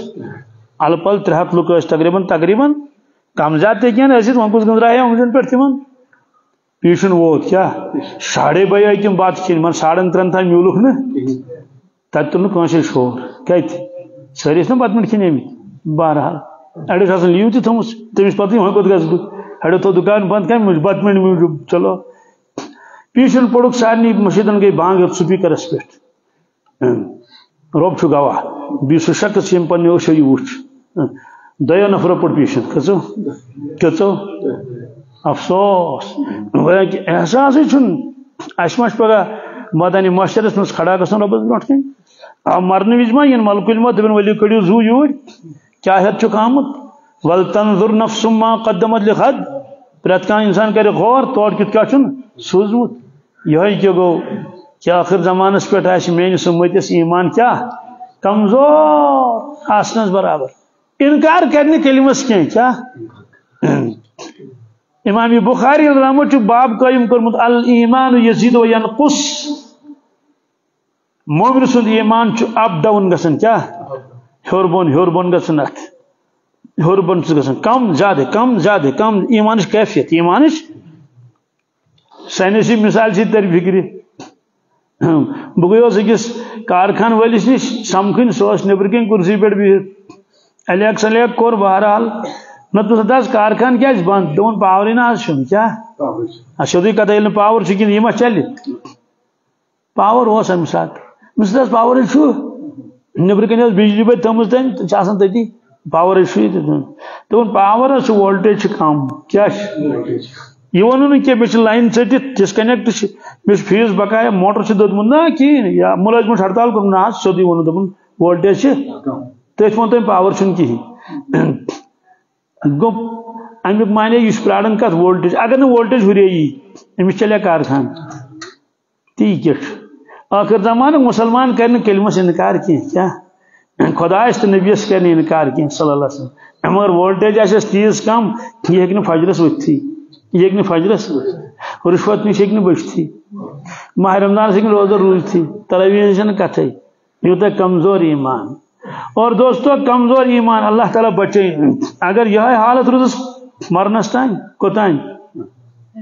الپل ترے ہاتھ لوک تقریباً تقریباً۔ کم زیادہ تھی کھین ٲسِتھ وۄنۍ کُس گٔنٛزراے وٕنۍکٮ۪ن پٮ۪ٹھ پیشن ووت کیا؟ ساڑھے بے آئی تم بات کھین من ساڑھن ترن تھا میولک نا۔ تت تر نس شور۔ کت ساری نا بتہ مٹ کھین آمت بہرحال اڑس لیو تہ تھومس تمس پتہ وۄنۍ کوٚت گژھٕ بہٕ اڑو تھوٚو دُکان بنٛد کمہِ موٗجوٗب بتہٕ منڈ چلو۔ پیشن پوٚرُکھ سارنٕے مشیٖدن گٔے بانٛگ سپیٖکرس پٮ۪ٹھ رۄب چھُ گواہ۔ بیٚیہِ سُہ شخص ییٚمۍ پننہِ أچھو یہِ وٕچھ دۄیو نفرو پوٚر پیشن۔ کھژو کھژو افسوس۔ احساس اس مش پگہ مدانی معاشرس مز کھڑا گھن ربس برو کن آ مرنے وز ما ان ملک ما دپن ولو کڑو زو یور کیا ہت چھ آمت ول تنظر نفس ما قدمت لخد۔ پرت کان انسان کرے غور توڑ کت کیا چھ سوزمت یہ گو، کیا آخر زمانس پہ میس امتس ایمان کیا؟ کمزور آسنس برابر۔ انکار کرنے کلمس کی کیا؟ امام بخاری رحمت باب قائم کرمت، الایمان یزید و ینقص۔ مومن سند ایمان اپ ڈاؤن گسن کیا؟ ہور بون ہور بون گسن ات ہور بون گسن، کم زیادہ کم زیادہ، کم، ایمانش کیفیت، ایمانش سائنسی مثال سی تر فکر بہ گیس اکس کارخان ولس نش سمکھن سہ نبر کن کرسی پہ بہت الیک سلیک کور بہرحال تو دس کارخان کیا بند دون پاور نا آج کیا؟ سیودی کتھ یل پاور کن یہ چل پاور اس امہ سات مس پاور نبر کن بجلی پہ تھم تم تتی پاور دون پاور وولٹیج کم کیا؟ یہ ونو کی لائن ژٹت ڈسکنیکٹ مے فیس بقایا موٹر دودمت نا کہین یا ملازمت ہڑتال کور نا سیودی ون دن وولٹیج تھی وون تم پاور کہین گو امیک مانے اس پرارن کت وولٹیج اگر نا وولٹیج ہرے امس چلے کارخان تی کٹ آخر زمان مسلمان کرنے کلمس انکار کی کیا خدا تو نبیس کرنے انکار کی صلی اللہ علیہ وسلم مگر وولٹیج آس تیز کم یہ ہیکہ فجرس ورتھی یہ ہیکہ فجرس رشوت نش ہیکہ بچتھی ماہ رمضان ہیکہ روزہ روزتھی تراویح چھ کتھے یوتہ کمزور ایمان۔ اور دوستو، کمزور ایمان اللہ تعالیٰ بچے۔ اگر یہ حالت روز مرنس تان کوتان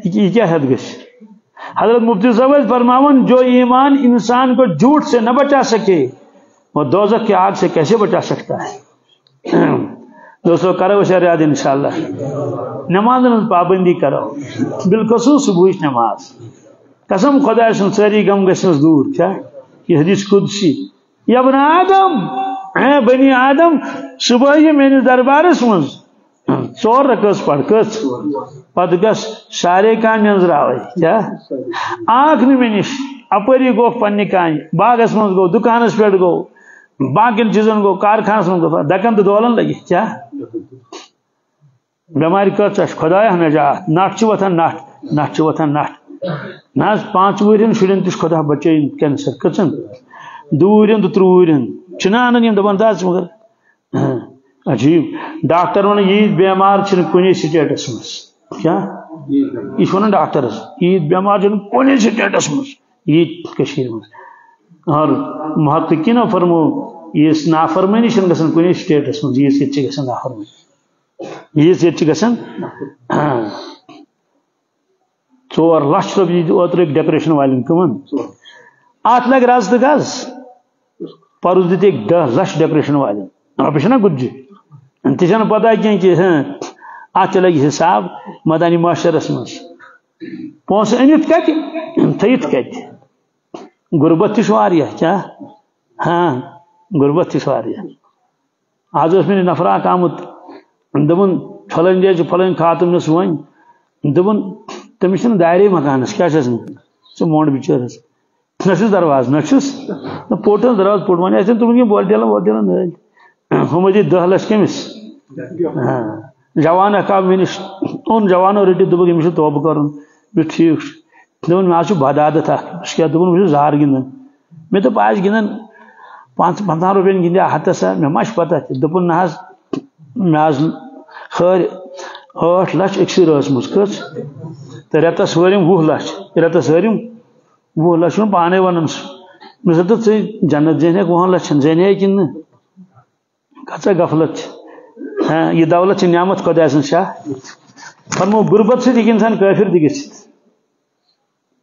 یہ کیا حد گش حضرت مفتی صاحب فرماون، جو ایمان انسان کو جھوٹ سے نہ بچا سکے، وہ دوزخ کی آگ سے کیسے بچا سکتا ہے؟ دوستو کرو اسے یاد انشاءاللہ۔ نماز پابندی کرو بالخصوص صبح نماز۔ قسم خدا سن ساری غم گھس دور کیا یہ حدیث قدسی۔ یا ابن آدم۔ اے بنی آدم، صبح یہ میرے دربارس من ژور رکس پڑ کس پتہ گس سارے کان نظر آئی کیا آنکھ نہ مے نش۔ اپری گو پنہ کان۔ باغس من گو دکانس پہ گو۔ باقین چیزن گو کارخانس من گو۔ دکن تو دولن لگی۔ کیا بیماری کت خدایا نجات نٹ وتھان نٹ نٹ وتھان نٹ نہ پانچ ورین شرین تش خدا بچے کینسر کچن۔ دورین تو ترورین چھنا انن یم دپان دس مگر۔ عجیب۔ ڈاکٹر ون یہ بیمار چھ کن سٹیٹس مز کیا؟ یہ ون ڈاکٹر یہ بیمار چھ کن سٹیٹس مز یہ مز اور محققین فرمو یہ نافرمانی چھ گسن کن سٹیٹس مز یہ سچ گسن نافرمانی؟ یہ سچ گسن ژور لچھ رۄپیہِ دِتۍ اوترٕ ڈیکوریشن والٮ۪ن کٕمن اتھ لگہِ رز تہٕ گز پرس دیتے دہ لچھ ڈیکوریشن والے رۄپیہِ چھنا گُتجہِ تہِ چھنہٕ پتہ کینٛہہ کہِ ہاں اتھ تہِ حساب، مدانی معاشرس منٛز پونٛسہٕ أنِتھ کتہِ تھٲیِتھ کتہِ غربت تہِ چھُ واریاہ کیٛاہ ہاں۔ غربت تہِ چھُ واریاہ آز اوس مےٚ نفر اکھ آمُت دوٚپُن پھلٲنۍ جایہِ چھُ پھلٲنۍ خاتونس وۄنۍ دوٚپُن تٔمِس چھِنہٕ دارے مکانس کیٛاہ چھس نہٕ ژٕ مونٛڈ نشس درواز نشس پوٹل دروازہ پوٹ ون ایسے تم بولٹیل ووٹیل نل ہم دہ لچھ کمس ہاں۔ جوان اکا مے نش اون جوانو رٹی دبک امس توبہ کرن بہ ٹھیک۔ دپن مے بدعادت اخ کیا دپن بہ زار گندن۔ مے تو آج گندن۔ پانچ پندہ روپین گندیا ہتس مے ما پتہ دپن نہ مے خیر ٲٹھ لچھ أکسٕے رٲژ منٛز کٔژ تہٕ رٮ۪تس وٲرِم وُہ لچھ رٮ۪تس وٲرِم وہ لچھ۔ پانے ون مے دپ ژٕ جنت زینک وُہن لچھن زینے کن۔ کھژا غفلت ہاں یہ دولت نعمت خدا سن شاہ۔ فرمو غربت سے انسان کافر تہ گھت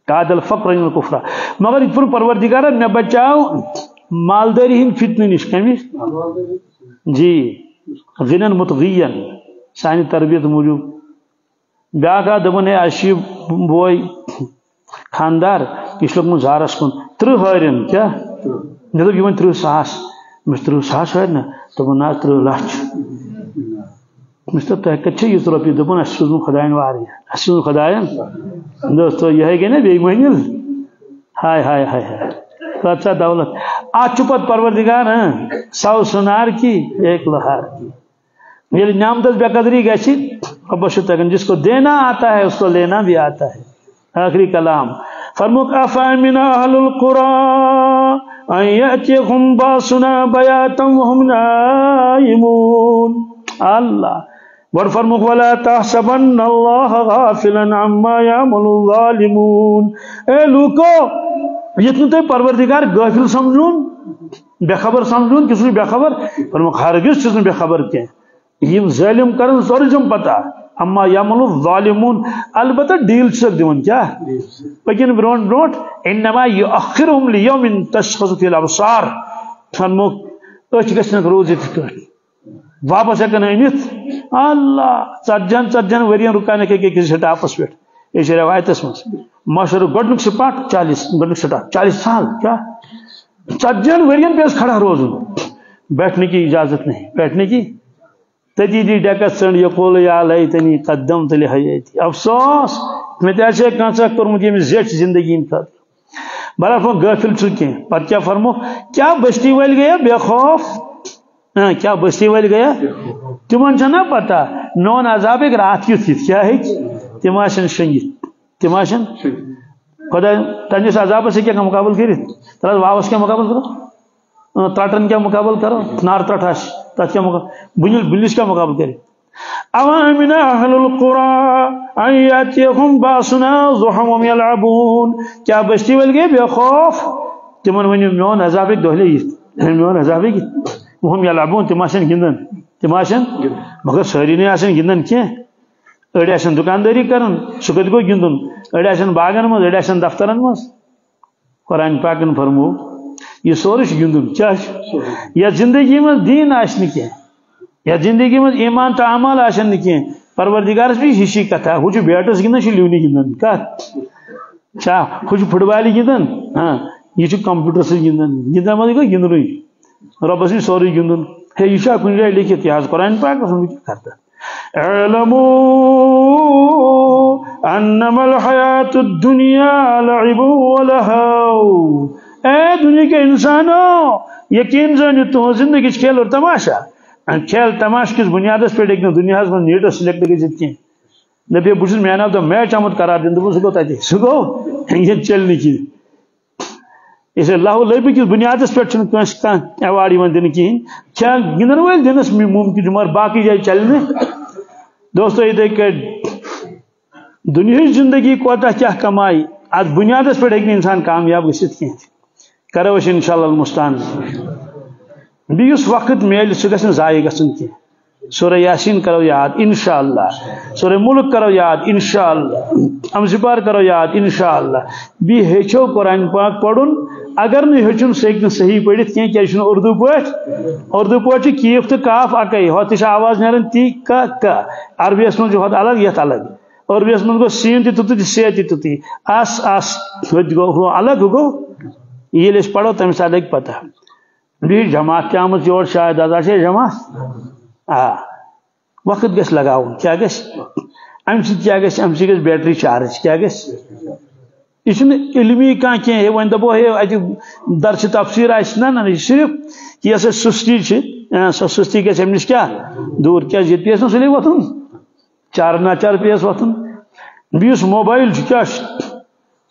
کاد الفقر الکفرا مگر یہ پور پروردگار مے بچاو مالداری ہند فتن نش کمی؟ جی. غنن متغین سانی تربیت موجود. بیاکھ دپن ہے اسی بوے خاندار، یہ لوگمت زارس کن. ترہ ہارن کیا؟ مے دپ یہ ترہ ساس. مے ترہ ساس ہر نا دوپن نا ترہ لچھ مستر تہ کچھ یہ روپیے دپن اس سوزن خدائن واری اس سوزن خدائن دوستو، یہ گئی نا بی مہنل ہائے ہائے ہائے ہائے. کچھ دولت۔ آج چپت پروردگار ہیں سو سنار کی، ایک لہار کی۔ یہ نعمت بے قدری گیسی ابشو تکن جس کو دینا آتا ہے، اس کو لینا بھی آتا ہے۔ آخری کلام۔ فرمک افامن اہل القرآن ان یأتیکم باسنا بیاتا وهم نائمون۔ اللہ۔ ور فرمک ولا تحسبن اللہ غافلا عما يعمل الظالمون۔ اے لوکو یتن تے پروردگار غافل سمجھون بے خبر سمجھون کس بے خبر؟ فرمک ہرگز چھس بے خبر کی یم ظالم کرن سورجم پتہ اما یعمل الظالمون البتہ ڈیل چھ دیون کیا؟ پکن برون برونٹ انما یؤخرهم لیوم تشخص فی الابصار فرمک اچ گسن روزت واپس ہکن انت اللہ ژتجن ژتجن ورین رکانے کے کسی سٹاپس پہ یہ روایتس مز مشہور گڈنک سپاٹ چالیس، گڈنک سٹاپ چالیس سال، کیا؟ ژتجن ورین پہ کھڑا روزن بیٹھنے کی اجازت نہیں، بیٹھنے کی؟ تتی دی ڈیکس ژنڈ یقول یا لئی تنی قدم تلی حیاتی افسوس میں تیسے کانسا کرمت یہ زیٹ زندگی ان خاطر بلا فرمو غافل چکے پر کیا فرمو؟ کیا بستی ول گیا؟ بے خوف۔ ہاں کیا بستی ول گیا؟ تمن چھنا پتہ نون عذاب ایک رات کیت کیا ہے؟ تم آشن شنگت تم آشن خدا تنجس عذاب سے کیا مقابل کرت ترا واپس کیا مقابل کرو؟ ترٹن کیا مقابل کرو؟ نار ترٹاش تک کیا مقابل؟ بلس کیا مقابل کرے اوامن اہل القرى ان یاتیہم باسنا ضحم یلعبون۔ کیا بستی ول گئے بے خوف۔ تمن ونیو میون عذاب دہلے یہ میون عذاب کی وہم یلعبون۔ تماشن گندن۔ تماشن مگر ساری نہیں آسن گندن کی اڑ آسن دکانداری کرن سکت گو گندن۔ اڑ باغن مز اڑ آسن دفترن مز۔ قرآن پاکن فرمو یہ سورش گندن کیا یا زندگی میں دین آشن کی یا زندگی میں ایمان تو عمال آشن کی پروردگارس بھی ہشی کتھا ہو بیٹس گندن چھ لیونی گندن۔ کت چا ہو فٹ بال گندن۔ ہاں یہ کمپیوٹر سے گندن۔ گندن مز گو گندن ربس بھی سوری گندن۔ ہے، یہ کن جائے لکھت یہ قرآن پاک کرتا اعلموا انما الحیات الدنیا لعب ولہو اے دنیا کے انسانوں یقین زن تو زندگی کھیل اور تماشا۔ کھیل تماش کس بنیاد اس پہ ایک دنیا من نیٹو سلیکٹ گزت کی نبی بس مین آف دا میچ آمت قرار دن دن سہ گو تتہ سہ گو یہ چلنے کی۔ اس اللہ لبی کس بنیاد اس پہ کنس کھانا ایوارڈ دن کہین کھیل گندن ول دنس ممکن مگر باقی جائے چلنے دوستو، یہ دنیا زندگی کوتا کیا کمائی ات بنیاد پہ ہیکہ انسان کامیاب گھت کی کرو ان شاء اللہ المستان بیس وقت میل سہ گھن ضائع گھن کی سورہ یاسین کرو یاد، انشاءاللہ۔ سورہ ملک کرو یاد، انشاءاللہ۔ ام زبار کرو یاد، انشاءاللہ۔ بی ہیچو قرآن پاک پڑھن اگر نہیں ہیچن سیکن صحیح پڑھت کی کیا چھن اردو پاٹ اردو پاٹ کیف تو کاف اکئی ہوت آواز نیرن تی کا کا۔ عربی اس ہوت الگ یت الگ۔ عربی اس گو سین تی تتی سی تی تتی اس اس گو الگ گو یہ اس پڑھو تم سے الگ پتہ۔ بھی جماعت کیا آمد جوڑ شاید آزاد سے جماعت؟ آ، وقت گس لگاؤ کیا گس ام سی کیا گس ام سی گس بیٹری چارج۔ کیا گس یہ علمی کان کی ون دپو ہے اتہ درس تفسیر آس نا نا یہ صرف یہ سستی سو سستی گھس امس کیا دور کیا یہ پیس نا سلی وتن چار ناچار پیس وتن بیس موبائل کیا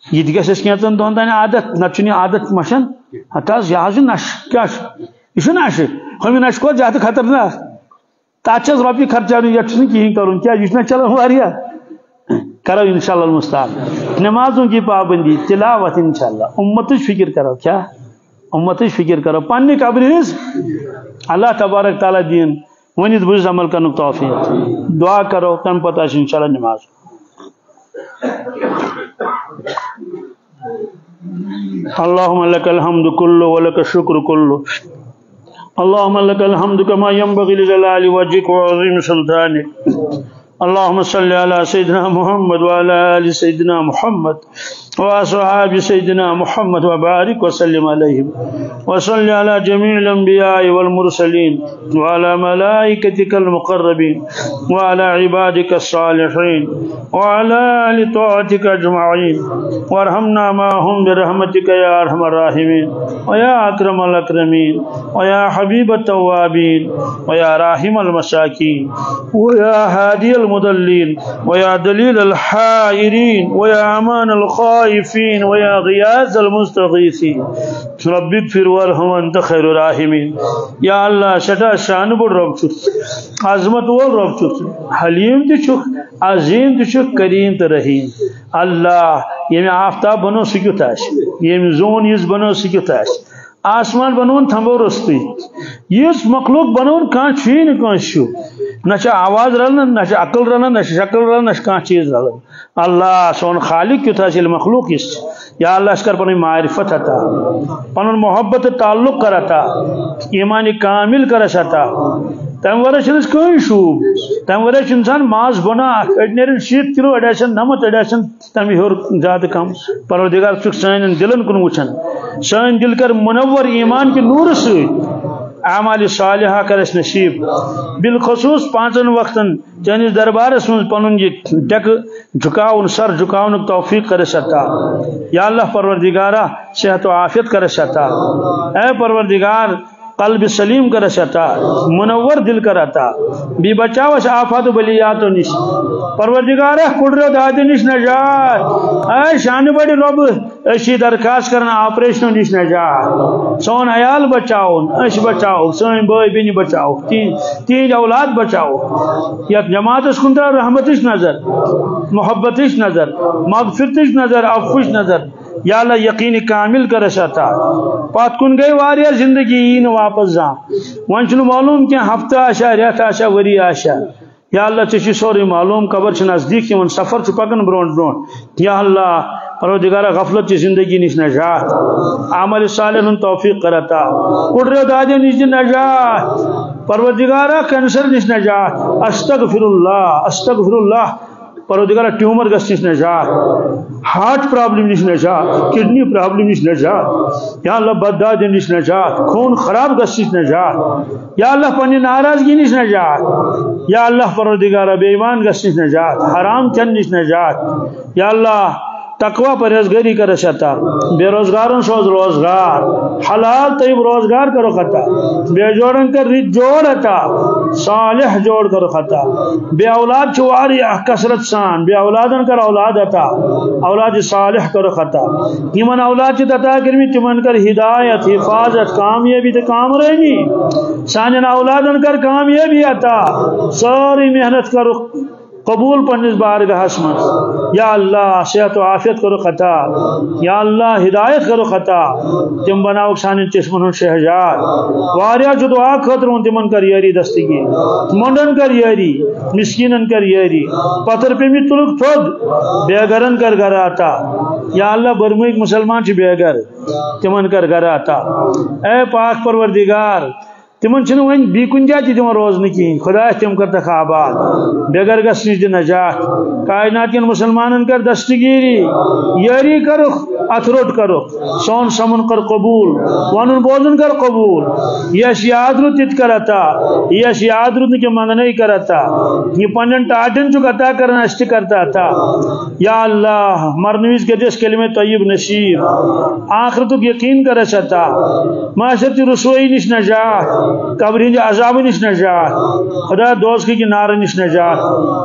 یہ گھس کینچن دہن تین عادت نتہ عادت مشن ہتاز یہ نش کیا یہ نش ہمیں نش کو زیادہ خطرناک تات رپی خرچان یہ کہین کرن کیا یہ چلان واریاہ کرو انشاءاللہ المستعان نمازوں کی پابندی، تلاوت انشاءاللہ۔ امت فکر کرو، کیا؟ امت فکر کرو۔ پنہ قبر ہز اللہ تبارک تعالیٰ دین ونت بز عمل کرن توفیق دعا کرو تم پتہ انشاءاللہ نماز۔ اللهم لك الحمد كله ولك الشكر كله اللهم لك الحمد كما ينبغي لجلال وجهك وعظيم سلطانك اللهم صل على سيدنا محمد وعلى آل سيدنا محمد وأصحاب سيدنا محمد وبارك وسلم عليهم. وصل على جميع الأنبياء والمرسلين وعلى ملائكتك المقربين وعلى عبادك الصالحين وعلى آل طاعتك أجمعين. وارحمنا معهم برحمتك يا أرحم الراحمين. ويا أكرم الأكرمين. ويا حبيب التوابين. ويا راحم المساكين. ويا هادي المضلين ويا دليل الحائرين. ويا أمان الخائفين ويا غياث المستغيثين. رب اغفر وارحم أنت خير الراحمين. يا الله، شتا شان بڑ رب چھک عظمت وول رب چھک حلیم تہ چھک عظیم تہ چھک کریم تہ رحیم اللہ یہ آفتاب بنو سکیت آش. یہ زون یز بنو سکیت آش. آسمان بنون تھمبو رستی. یس مخلوق بنون کان چھی نہ کان شو. نہ آواز رلن نہ عقل رلن نہ شکل رلن نہ کان چیز رلن اللہ سون خالق کیت آس مخلوق اس یا اللہ اس کر پن معرفت عطا پن محبت تعلق کر عطا ایمان کامل کر عطا تم ورے چھنس کہیں شوب، تم ورے چھ انسان ماز بنا اڑ نیرن شیت کلو اڑ آسن نمت اڑ تم ہیور زیادہ کم۔ پروردگار چھ سانن دلن کن وچھن۔ سان دل کر منور ایمان کے نور سے۔ اعمال صالحہ کرس نصیب. بالخصوص پانچن وقتن چانس دربارس من پنن یہ ڈک جھکاون، سر جھکاون توفیق کرس عطا یا اللہ پروردگارہ، صحت و عافیت کرس عطا اے پروردگار قلب سلیم کر ستا منور دل کر عطا بی بچاوش آفات و بلیات و نش پروردگارہ کڑر داد نش نجات اے شان بڑی رب اشی درخواست کرنا آپریشن نش نجات سون عیال بچاؤ اش بچاؤ، سون بوئی بینی بچاؤ، تین تین اولاد بچاؤ۔ یت جماعت اس کنتر رحمتش نظر محبتش نظر مغفرتش نظر افوش نظر۔ یا اللہ یقین کامل کر ستا پات کن گئی واریا زندگی این واپس جا۔ ون چھ معلوم کہ ہفتہ آشا، ریت آشا، وری آشا۔ یا اللہ ٹھیک سوری معلوم، قبر چھ نزدیک ون سفر چھ پکن برون برون۔ یا اللہ پروردگار غفلت چھ زندگی نش نجات۔ عمل صالح توفیق کرتا۔ کڑر دادے نش نجات۔ پروردگار کینسر نش نجات۔ استغفر اللہ استغفر اللہ۔ پروردگار ٹیومر گس نش نجات، ہارٹ پرابلم نش نجات، کڈنی پرابلم نش نجات، یا اللہ بدداد نش نجات، خون خراب گس نش نجات، یا اللہ پنہ ناراضگی نش نجات، یا اللہ پروردگار بے ایمان گس نش نجات، حرام چن نش نجات، یا اللہ تقوی پرہیزگاری کر شتا۔ بے روزگاروں سوز روزگار۔ حلال طیب روزگار کرو خطا۔ بے جوڑن کر رت جوڑ ہتا۔ صالح جوڑ کرو خطا۔ بے اولاد چواری کسرت سان۔ بے اولادن کر اولاد ہتا۔ اولاد صالح کرو خطا۔ یمن اولاد چی تتا کرمی تمن کر ہدایت، حفاظت، کامیابی تے کام رہے گی سانن اولادن کر کامیابی ہتا۔ ساری محنت کرو قبول پنس بارگاہس من یا اللہ، صحت و عافیت کرو خطا۔ یا اللہ، ہدایت کرو خطا۔ تم بناو سان چشمن ہن شہجار۔ واریا جو دعا خطر ہوں تمن کر یاری دستگی منڈن کر یاری مسکینن کر یاری پتھر پہ می تلک تھود بے گرن کر گھر آتا۔ یا اللہ برمک مسلمان چھ بے گر تمن کر گھر آتا۔ اے پاک پروردگار تمن چھ ون بی کن جائے تم روزن کہین خدا تم کر تک آباد بغیر گس نش نجات. کائنات کن مسلمان کر دستگیری. یاری کرخ ات روٹ کرخ. سون سمن کر قبول. ون بوزن کر قبول. یس یاد رو تت کر عطا یس یاد رو کہ منگنے کر عطا یہ پنن ٹاٹن چھ عطا کرنا است کرتا عطا یا اللہ، مرنویز کے جس کلمہ طیب نصیب آخرت یقین کر عطا معاشرت رسوئی نش نجات. قبر ہند عذاب نش نجات خدا دوست کی نار نش نجات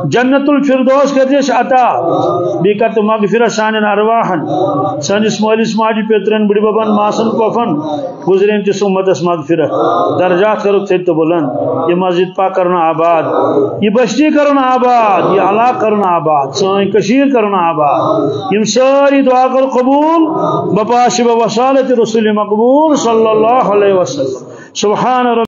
جنت الفردوس کر عطا بی کر تو مغفرت سان ارواحن۔ سانس مولس ماجی پیترن، بڑی ببن ماسن کوفن گزرین تس امتس مغفرت درجات کرو تھے تو بلند۔ یہ مسجد پاک کرنا آباد۔ یہ بستی کرنا آباد۔ یہ علاق کرنا آباد۔ سائن کشیر کرنا آباد۔ یم ساری دعا کر قبول۔ بپاش وصالت رسول مقبول صلی اللہ علیہ وسلم۔ سبحان رب